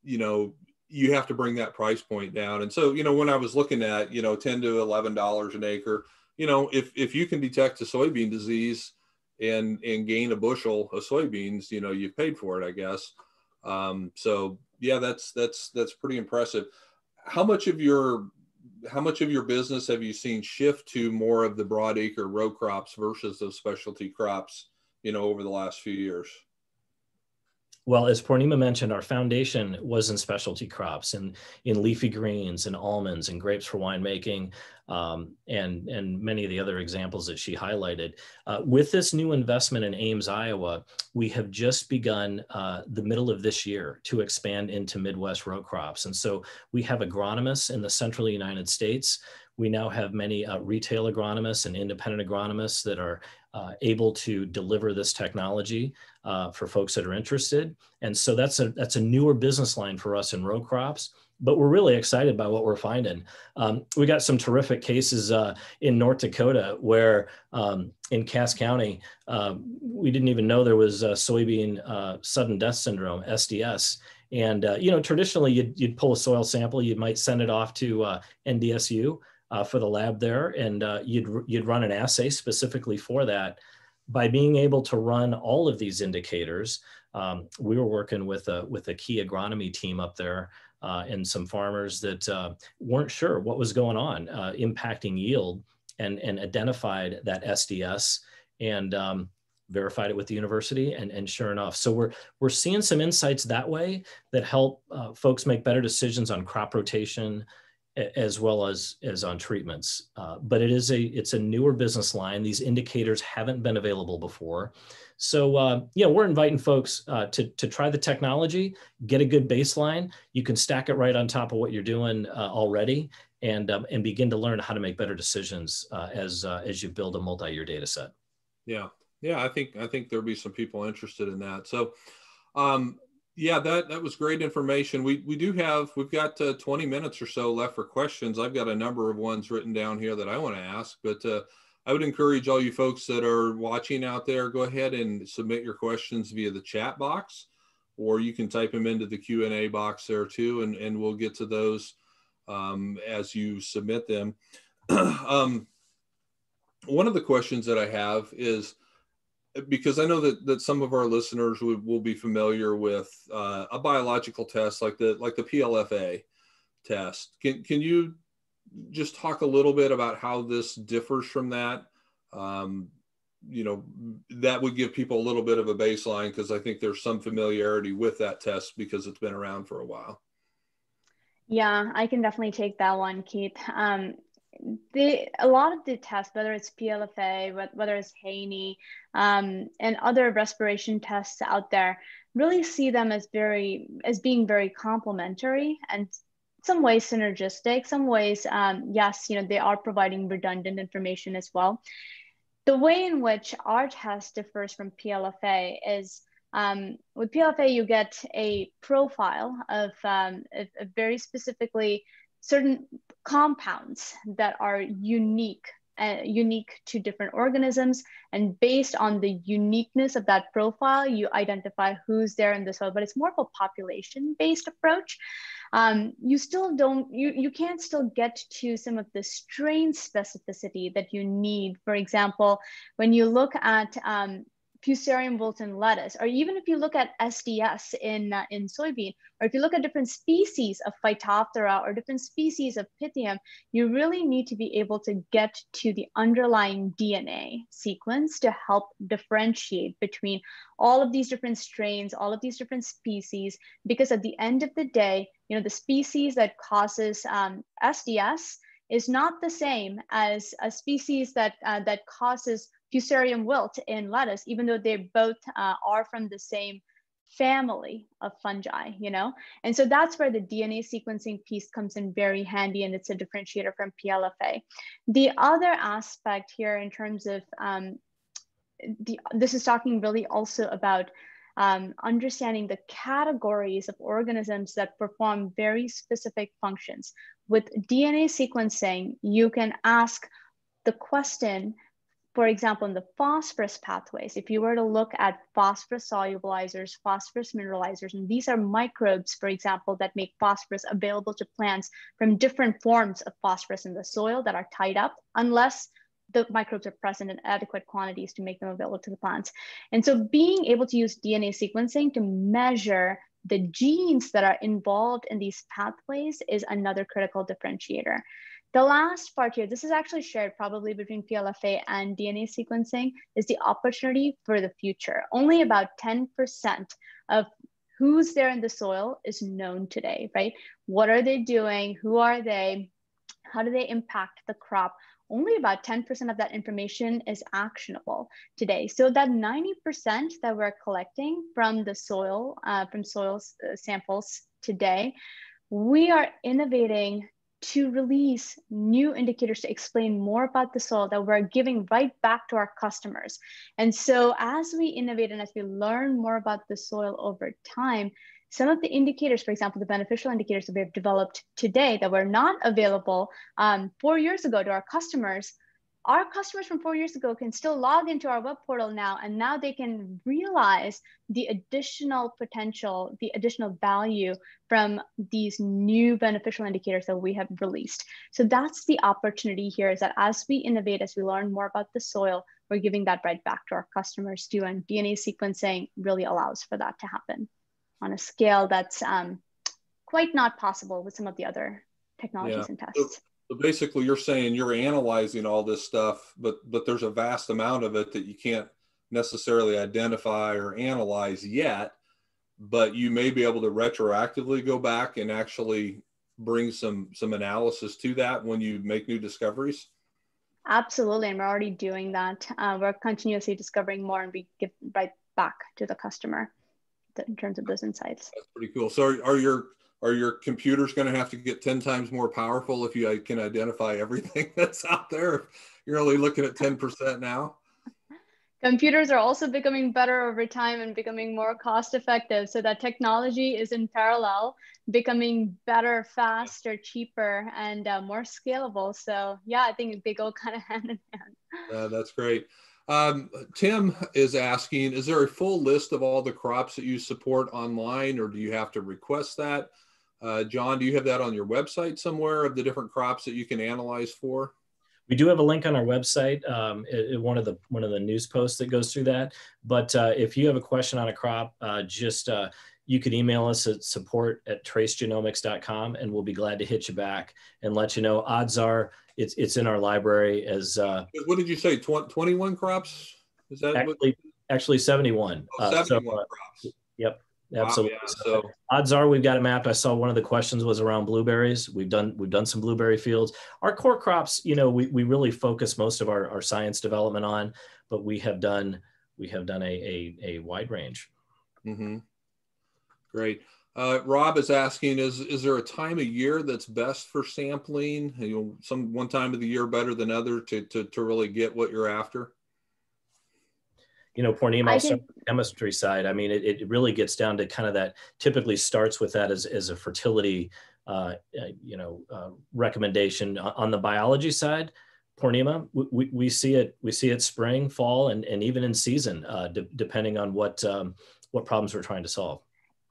you know, you have to bring that price point down. And so, you know, when I was looking at, you know, 10 to $11 an acre, you know, if, if you can detect a soybean disease, and and gain a bushel of soybeans, you know, you've paid for it, I guess. Um, so yeah, that's that's that's pretty impressive. How much of your how much of your business have you seen shift to more of the broad acre row crops versus those specialty crops, you know, over the last few years? Well, as Poornima mentioned, our foundation was in specialty crops and in leafy greens and almonds and grapes for winemaking um, and, and many of the other examples that she highlighted. Uh, with this new investment in Ames, Iowa, we have just begun uh, the middle of this year to expand into Midwest row crops. And so we have agronomists in the central United States. We now have many uh, retail agronomists and independent agronomists that are uh, able to deliver this technology uh, for folks that are interested. And so that's a, that's a newer business line for us in row crops, but we're really excited by what we're finding. Um, we got some terrific cases uh, in North Dakota where um, in Cass County, uh, we didn't even know there was soybean uh, sudden death syndrome, SDS. And, uh, you know, traditionally you'd, you'd, pull a soil sample, you might send it off to NDSU uh, for the lab there, and uh, you'd you'd run an assay specifically for that. By being able to run all of these indicators, um, we were working with a with a key agronomy team up there uh, and some farmers that uh, weren't sure what was going on, uh, impacting yield, and and identified that SDS and um, verified it with the university and, and sure enough so we're we're seeing some insights that way that help uh, folks make better decisions on crop rotation as well as as on treatments. Uh, but it is a it's a newer business line. These indicators haven't been available before. So uh, you know we're inviting folks uh, to to try the technology, get a good baseline. You can stack it right on top of what you're doing uh, already, and um, and begin to learn how to make better decisions uh, as uh, as you build a multi-year data set. Yeah, yeah, I think I think there'll be some people interested in that. So. Um, yeah, that that was great information. We we do have we've got uh, 20 minutes or so left for questions. I've got a number of ones written down here that I want to ask, but uh, I would encourage all you folks that are watching out there, go ahead and submit your questions via the chat box, or you can type them into the Q and A box there too, and and we'll get to those um, as you submit them. (clears throat) um, one of the questions that I have is because I know that, that some of our listeners will, will be familiar with uh, a biological test like the like the PLFA test. Can can you just talk a little bit about how this differs from that? Um, you know, that would give people a little bit of a baseline because I think there's some familiarity with that test because it's been around for a while. Yeah, I can definitely take that one, Keith. Um, the a lot of the tests, whether it's PLFA, whether it's Haney, um, and other respiration tests out there, really see them as very as being very complementary and some ways synergistic. Some ways, um, yes, you know they are providing redundant information as well. The way in which our test differs from PLFA is um, with PLFA, you get a profile of, um, a very specifically certain compounds that are unique uh, unique to different organisms. And based on the uniqueness of that profile you identify who's there in the soil but it's more of a population based approach. Um, you still don't you, you can't still get to some of the strain specificity that you need. For example when you look at um, Fusarium wilt in lettuce, or even if you look at SDS in, uh, in soybean, or if you look at different species of Phytophthora or different species of Pythium, you really need to be able to get to the underlying DNA sequence to help differentiate between all of these different strains, all of these different species, because at the end of the day, you know, the species that causes um, SDS is not the same as a species that, uh, that causes Fusarium wilt in lettuce, even though they both uh, are from the same family of fungi, you know? And so that's where the DNA sequencing piece comes in very handy and it's a differentiator from PLFA. The other aspect here in terms of, um, the, this is talking really also about um, understanding the categories of organisms that perform very specific functions. With DNA sequencing, you can ask the question, for example, in the phosphorus pathways, if you were to look at phosphorus solubilizers, phosphorus mineralizers, and these are microbes, for example, that make phosphorus available to plants from different forms of phosphorus in the soil that are tied up, unless the microbes are present in adequate quantities to make them available to the plants. And so being able to use DNA sequencing to measure the genes that are involved in these pathways is another critical differentiator. The last part here, this is actually shared probably between PLFA and DNA sequencing, is the opportunity for the future. Only about 10% of who's there in the soil is known today, right? What are they doing? Who are they? How do they impact the crop? Only about 10% of that information is actionable today. So that 90% that we're collecting from the soil, uh, from soil uh, samples today, we are innovating to release new indicators to explain more about the soil that we're giving right back to our customers. And so as we innovate and as we learn more about the soil over time, some of the indicators, for example, the beneficial indicators that we have developed today that were not available um, four years ago to our customers our customers from four years ago can still log into our web portal now, and now they can realize the additional potential, the additional value from these new beneficial indicators that we have released. So that's the opportunity here is that as we innovate, as we learn more about the soil, we're giving that right back to our customers too. And DNA sequencing really allows for that to happen on a scale that's um, quite not possible with some of the other technologies yeah. and tests. So basically, you're saying you're analyzing all this stuff, but but there's a vast amount of it that you can't necessarily identify or analyze yet. But you may be able to retroactively go back and actually bring some some analysis to that when you make new discoveries. Absolutely, and we're already doing that. Uh, we're continuously discovering more, and we give right back to the customer in terms of those insights. That's pretty cool. So, are, are your are your computers going to have to get 10 times more powerful if you can identify everything (laughs) that's out there? You're only looking at 10% now? Computers are also becoming better over time and becoming more cost effective. So that technology is in parallel becoming better faster cheaper and uh, more scalable. So yeah i think they go (laughs) kind of hand in hand. Uh, that's great. Um, Tim is asking, is there a full list of all the crops that you support online or do you have to request that? Uh, John, do you have that on your website somewhere of the different crops that you can analyze for? We do have a link on our website, um, it, it, one of the one of the news posts that goes through that. But uh, if you have a question on a crop, uh, just uh, you can email us at support at tracegenomics.com and we'll be glad to hit you back and let you know. Odds are it's it's in our library as. Uh, what did you say? 21 crops? Is that actually what? actually 71? Oh, 71 so, uh, crops. Yep. Absolutely. Wow, yeah. So odds are we've got it mapped. I saw one of the questions was around blueberries. We've done we've done some blueberry fields. Our core crops, you know, we, we really focus most of our, our science development on, but we have done we have done a a, a wide range. Mm-hmm. Great. Uh, Rob is asking: Is is there a time of year that's best for sampling? You know, some one time of the year better than other to to to really get what you're after you know, Poornima, also think, chemistry side, I mean, it, it really gets down to kind of that typically starts with that as, as a fertility, uh, uh you know, uh, recommendation on the biology side. Poornima, we, we see it, we see it spring, fall, and, and even in season, uh, de- depending on what, um, what problems we're trying to solve.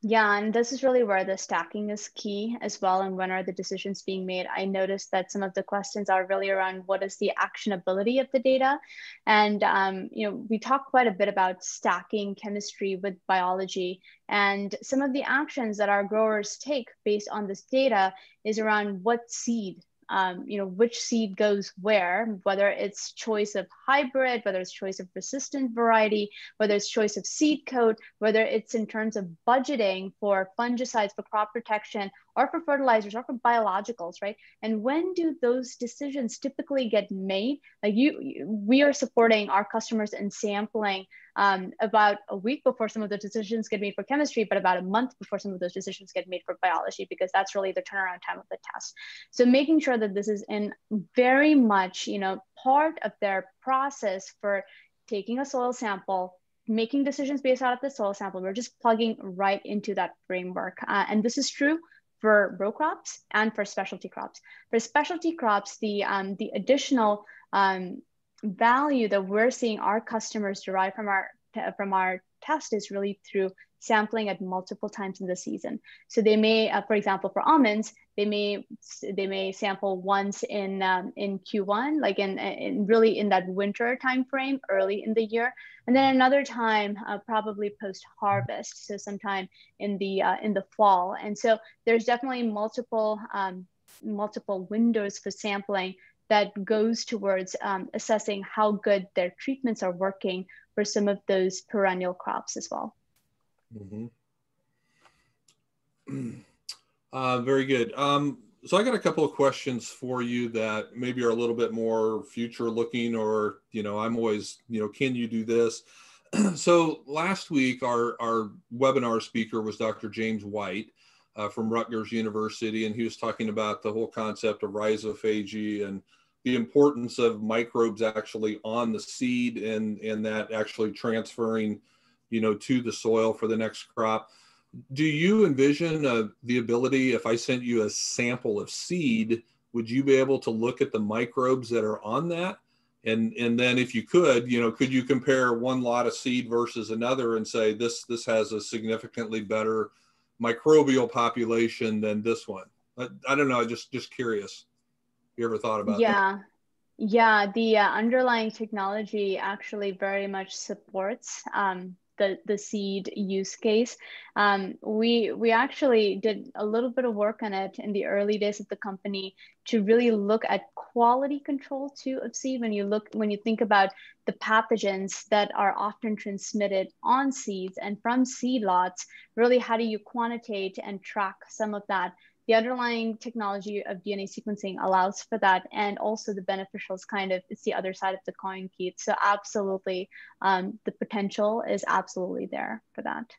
Yeah, and this is really where the stacking is key as well. And when are the decisions being made? I noticed that some of the questions are really around what is the actionability of the data. And, um, you know, we talk quite a bit about stacking chemistry with biology. And some of the actions that our growers take based on this data is around what seed um, you know, which seed goes where, whether it's choice of hybrid, whether it's choice of resistant variety, whether it's choice of seed coat, whether it's in terms of budgeting for fungicides for crop protection or for fertilizers or for biologicals, right? And when do those decisions typically get made? Like you, we are supporting our customers in sampling um, about a week before some of the decisions get made for chemistry, but about a month before some of those decisions get made for biology, because that's really the turnaround time of the test. So making sure that this is in very much, you know, part of their process for taking a soil sample, making decisions based out of the soil sample. We're just plugging right into that framework. Uh, and this is true for row crops and for specialty crops. For specialty crops, the, um, the additional um, value that we're seeing our customers derive from our, from our test is really through sampling at multiple times in the season. So they may, uh, for example, for almonds, they may they may sample once in um, in Q1, like in, in really in that winter time frame, early in the year, and then another time uh, probably post harvest, so sometime in the uh, in the fall. And so there's definitely multiple um, multiple windows for sampling that goes towards um, assessing how good their treatments are working for some of those perennial crops as well. Mm-hmm. (clears throat) Uh, very good. Um, so I got a couple of questions for you that maybe are a little bit more future looking, or you know, I'm always, you know, can you do this? (clears throat) so last week, our our webinar speaker was Dr. James White uh, from Rutgers University, and he was talking about the whole concept of rhizophagy and the importance of microbes actually on the seed and and that actually transferring you know, to the soil for the next crop. Do you envision uh, the ability, if I sent you a sample of seed, would you be able to look at the microbes that are on that? And, and then if you could, you know, could you compare one lot of seed versus another and say this this has a significantly better microbial population than this one? I, I don't know. Just just curious. You ever thought about yeah. that? Yeah, the uh, underlying technology actually very much supports um, the, the seed use case. Um, we, we actually did a little bit of work on it in the early days of the company to really look at quality control too of seed. When you look, when you think about the pathogens that are often transmitted on seeds and from seed lots, really how do you quantitate and track some of that the underlying technology of DNA sequencing allows for that. And also the beneficials kind of, it's the other side of the coin, Keith. So absolutely, um, the potential is absolutely there for that.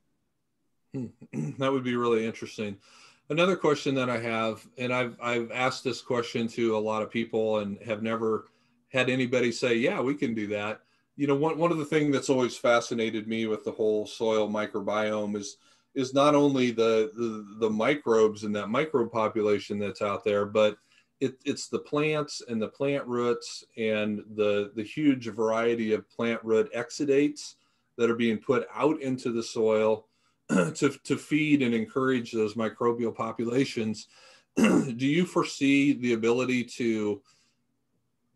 (clears throat) that would be really interesting. Another question that I have, and I've, I've asked this question to a lot of people and have never had anybody say, yeah, we can do that. You know, one, one of the things that's always fascinated me with the whole soil microbiome is is not only the, the, the microbes and that microbe population that's out there, but it, it's the plants and the plant roots and the, the huge variety of plant root exudates that are being put out into the soil (clears throat) to, to feed and encourage those microbial populations. (clears throat) Do you foresee the ability to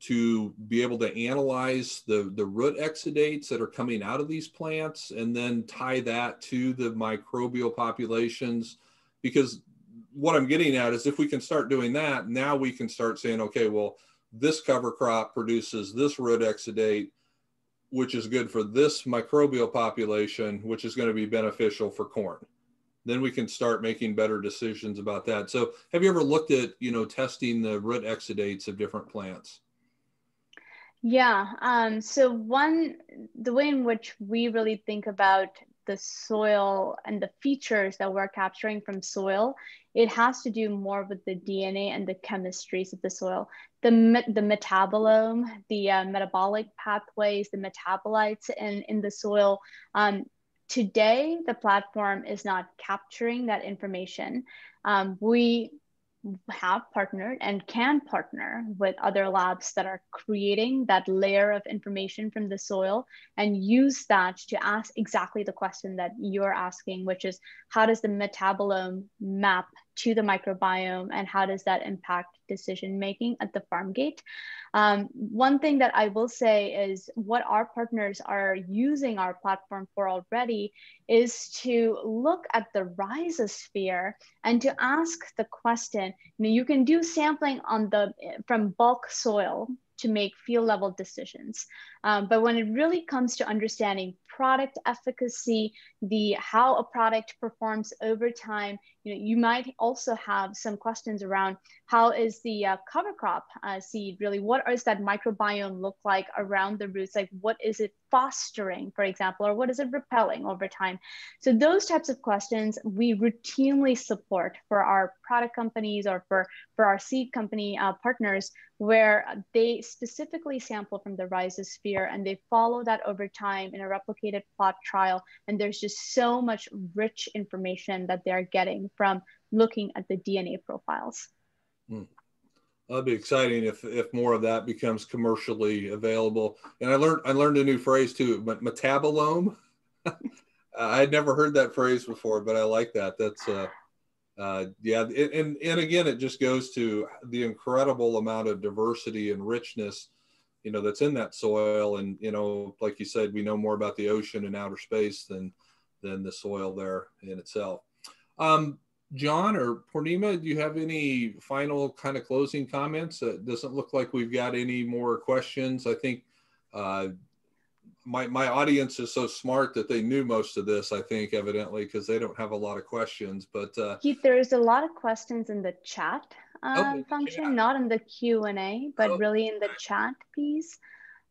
to be able to analyze the, the root exudates that are coming out of these plants and then tie that to the microbial populations. Because what I'm getting at is if we can start doing that, now we can start saying, okay, well, this cover crop produces this root exudate, which is good for this microbial population, which is going to be beneficial for corn. Then we can start making better decisions about that. So have you ever looked at, you know, testing the root exudates of different plants? Yeah. Um, so one, the way in which we really think about the soil and the features that we're capturing from soil, it has to do more with the DNA and the chemistries of the soil, the the metabolome, the uh, metabolic pathways, the metabolites in in the soil. Um, today, the platform is not capturing that information. Um, we have partnered and can partner with other labs that are creating that layer of information from the soil and use that to ask exactly the question that you're asking, which is how does the metabolome map to the microbiome and how does that impact decision making at the farm gate? Um, one thing that I will say is what our partners are using our platform for already is to look at the rhizosphere and to ask the question, you, know, you can do sampling on the from bulk soil to make field level decisions. Um, but when it really comes to understanding product efficacy, the how a product performs over time, you know, you might also have some questions around how is the uh, cover crop uh, seed really? What does that microbiome look like around the roots? Like what is it fostering, for example, or what is it repelling over time? So those types of questions we routinely support for our product companies or for, for our seed company uh, partners, where they specifically sample from the rhizosphere and they follow that over time in a replicated plot trial. And there's just so much rich information that they're getting from looking at the DNA profiles. Hmm. That'd be exciting if if more of that becomes commercially available. And I learned I learned a new phrase too, metabolome. (laughs) I had never heard that phrase before, but I like that. That's uh, uh, yeah, and and again, it just goes to the incredible amount of diversity and richness, you know, that's in that soil. And you know, like you said, we know more about the ocean and outer space than than the soil there in itself. Um, John or Poornima do you have any final kind of closing comments? It doesn't look like we've got any more questions. I think uh, my, my audience is so smart that they knew most of this, I think, evidently, because they don't have a lot of questions. But uh, Keith, there's a lot of questions in the chat uh, oh, function, not in the Q&A, but oh, really in the chat piece.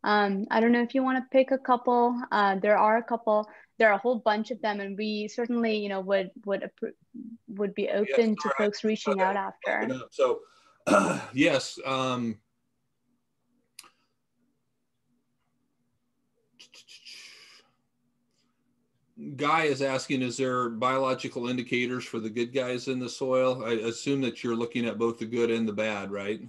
Um, I don't know if you want to pick a couple. Uh, there are a couple there are a whole bunch of them, and we certainly, you know, would would would be open yes, to folks reaching out after. So, uh, (clears throat) yes. Um, Guy is asking, is there biological indicators for the good guys in the soil? I assume that you're looking at both the good and the bad, right?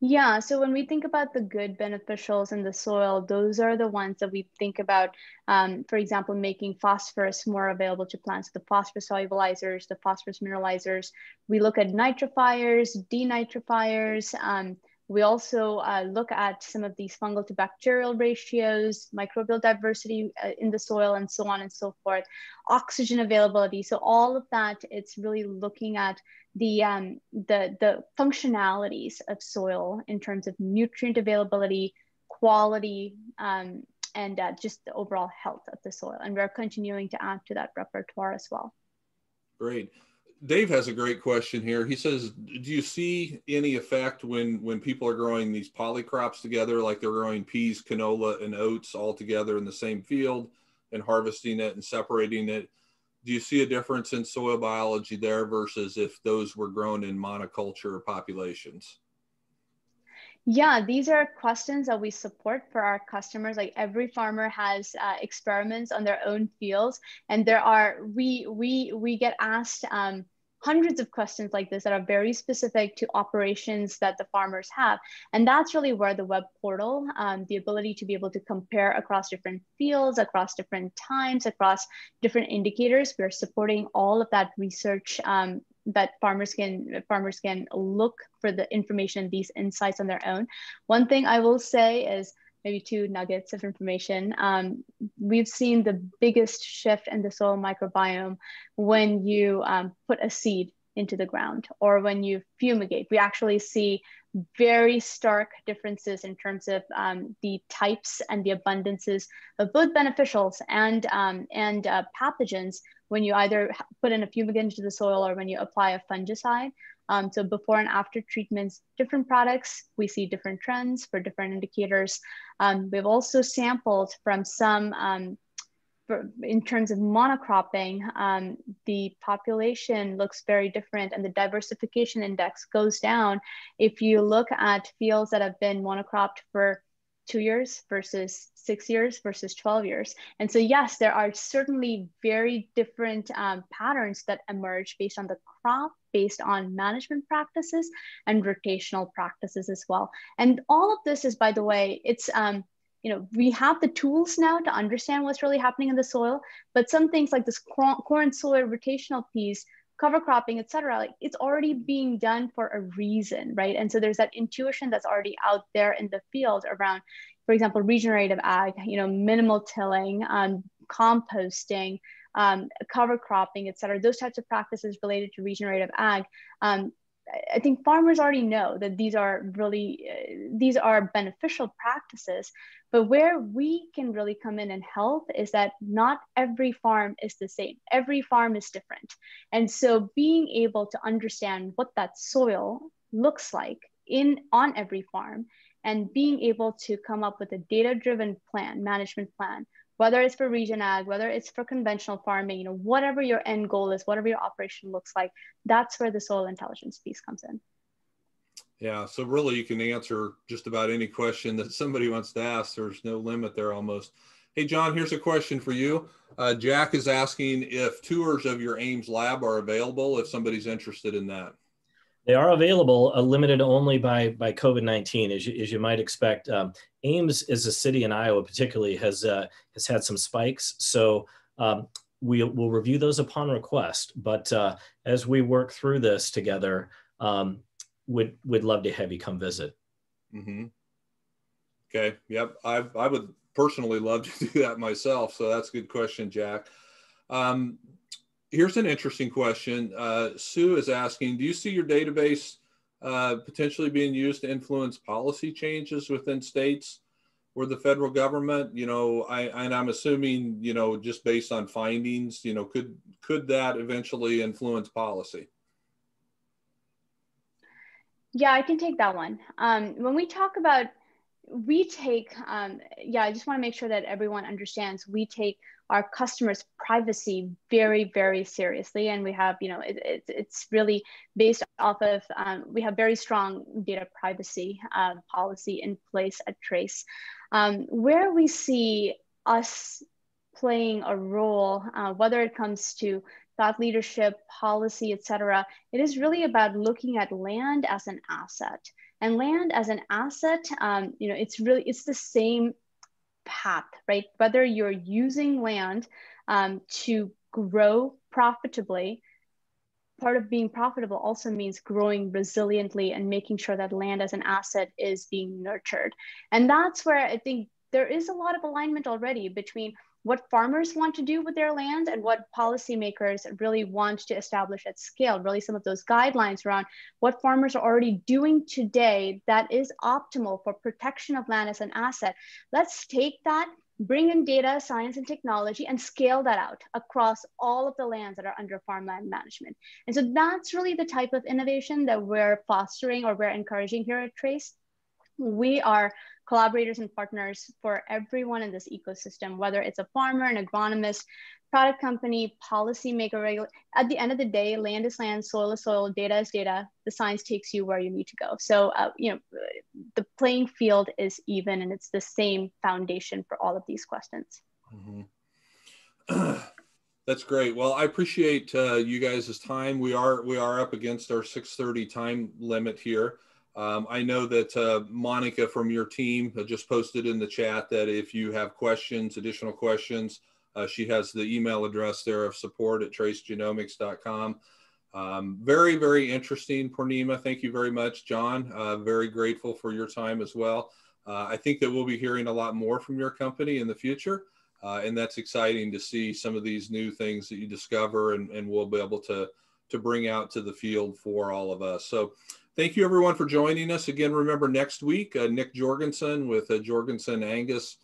Yeah, so when we think about the good beneficials in the soil, those are the ones that we think about, um, for example, making phosphorus more available to plants, the phosphorus solubilizers, the phosphorus mineralizers. We look at nitrifiers, denitrifiers. Um, we also uh, look at some of these fungal to bacterial ratios, microbial diversity uh, in the soil, and so on and so forth, oxygen availability. So all of that, it's really looking at the, um, the, the functionalities of soil in terms of nutrient availability, quality, um, and uh, just the overall health of the soil. And we're continuing to add to that repertoire as well. Great. Dave has a great question here. He says, "Do you see any effect when when people are growing these polycrops together, like they're growing peas, canola, and oats all together in the same field, and harvesting it and separating it? do you see a difference in soil biology there versus if those were grown in monoculture populations? Yeah, these are questions that we support for our customers. Like every farmer has uh, experiments on their own fields, and there are we we we get asked um, hundreds of questions like this that are very specific to operations that the farmers have. And that's really where the web portal, um, the ability to be able to compare across different fields, across different times, across different indicators, we're supporting all of that research um, that farmers can farmers can look for the information, these insights on their own. One thing I will say is maybe two nuggets of information. Um, we've seen the biggest shift in the soil microbiome when you um, put a seed into the ground or when you fumigate. We actually see very stark differences in terms of um, the types and the abundances of both beneficials and, um, and uh, pathogens when you either put in a fumigant into the soil or when you apply a fungicide. Um, so before and after treatments, different products, we see different trends for different indicators. Um, we've also sampled from some, um, for, in terms of monocropping, um, the population looks very different and the diversification index goes down. If you look at fields that have been monocropped for two years versus six years versus 12 years. And so, yes, there are certainly very different um, patterns that emerge based on the crop, based on management practices and rotational practices as well. And all of this is, by the way, it's, um, you know, we have the tools now to understand what's really happening in the soil, but some things like this corn soil rotational piece cover cropping, et cetera, like it's already being done for a reason, right? And so there's that intuition that's already out there in the field around, for example, regenerative ag, you know, minimal tilling, um, composting, um, cover cropping, et cetera, those types of practices related to regenerative ag. Um, I think farmers already know that these are really, uh, these are beneficial practices, but where we can really come in and help is that not every farm is the same. Every farm is different. And so being able to understand what that soil looks like in on every farm and being able to come up with a data-driven plan, management plan, whether it's for regen ag, whether it's for conventional farming, you know, whatever your end goal is, whatever your operation looks like, that's where the soil intelligence piece comes in. Yeah, so really you can answer just about any question that somebody wants to ask. There's no limit there almost. Hey, John, here's a question for you. Uh, Jack is asking if tours of your Ames lab are available if somebody's interested in that. They are available, uh, limited only by by COVID nineteen, as you, as you might expect. Um, Ames is a city in Iowa, particularly has uh, has had some spikes, so um, we will review those upon request. But uh, as we work through this together, um, would would love to have you come visit. Mm-hmm. Okay. Yep. I I would personally love to do that myself. So that's a good question, Jack. Um, here's an interesting question. Uh, Sue is asking, do you see your database uh, potentially being used to influence policy changes within states or the federal government? You know, I and I'm assuming, you know, just based on findings, you know, could could that eventually influence policy? Yeah, I can take that one. Um, when we talk about, we take, um, yeah, I just want to make sure that everyone understands we take our customers' privacy very, very seriously. And we have, you know, it, it it's really based off of, um, we have very strong data privacy uh, policy in place at Trace. Um, where we see us playing a role, uh, whether it comes to thought leadership, policy, et cetera, it is really about looking at land as an asset. And land as an asset, um, you know, it's really, it's the same path, right? Whether you're using land um, to grow profitably, part of being profitable also means growing resiliently and making sure that land as an asset is being nurtured. And that's where I think there is a lot of alignment already between what farmers want to do with their land and what policymakers really want to establish at scale, really some of those guidelines around what farmers are already doing today that is optimal for protection of land as an asset. Let's take that, bring in data, science, and technology and scale that out across all of the lands that are under farmland management. And so that's really the type of innovation that we're fostering or we're encouraging here at Trace. We are collaborators and partners for everyone in this ecosystem, whether it's a farmer, an agronomist, product company, policymaker, regular. At the end of the day, land is land, soil is soil, data is data. The science takes you where you need to go. So, uh, you know, the playing field is even, and it's the same foundation for all of these questions. Mm-hmm. (clears throat) That's great. Well, I appreciate uh, you guys' time. We are we are up against our 6:30 time limit here. Um, I know that uh, Monica from your team just posted in the chat that if you have questions, additional questions, uh, she has the email address there of support at tracegenomics.com. Um, very, very interesting, Poornima. Thank you very much, John. Uh, very grateful for your time as well. Uh, I think that we'll be hearing a lot more from your company in the future. Uh, and that's exciting to see some of these new things that you discover and, and we'll be able to, to bring out to the field for all of us. So Thank you everyone for joining us. Again, remember next week, uh, Nick Jorgensen with uh, Jorgensen Angus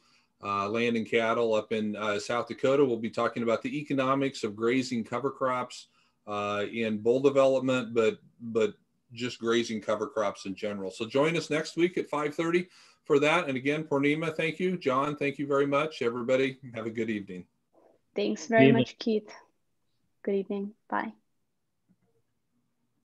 uh, Land and Cattle up in uh, South Dakota. We'll be talking about the economics of grazing cover crops uh, in bull development, but but just grazing cover crops in general. So join us next week at 5:30 for that. And again, Poornima, thank you. John, thank you very much. Everybody, have a good evening. Thanks very much, Keith. Good evening. Bye.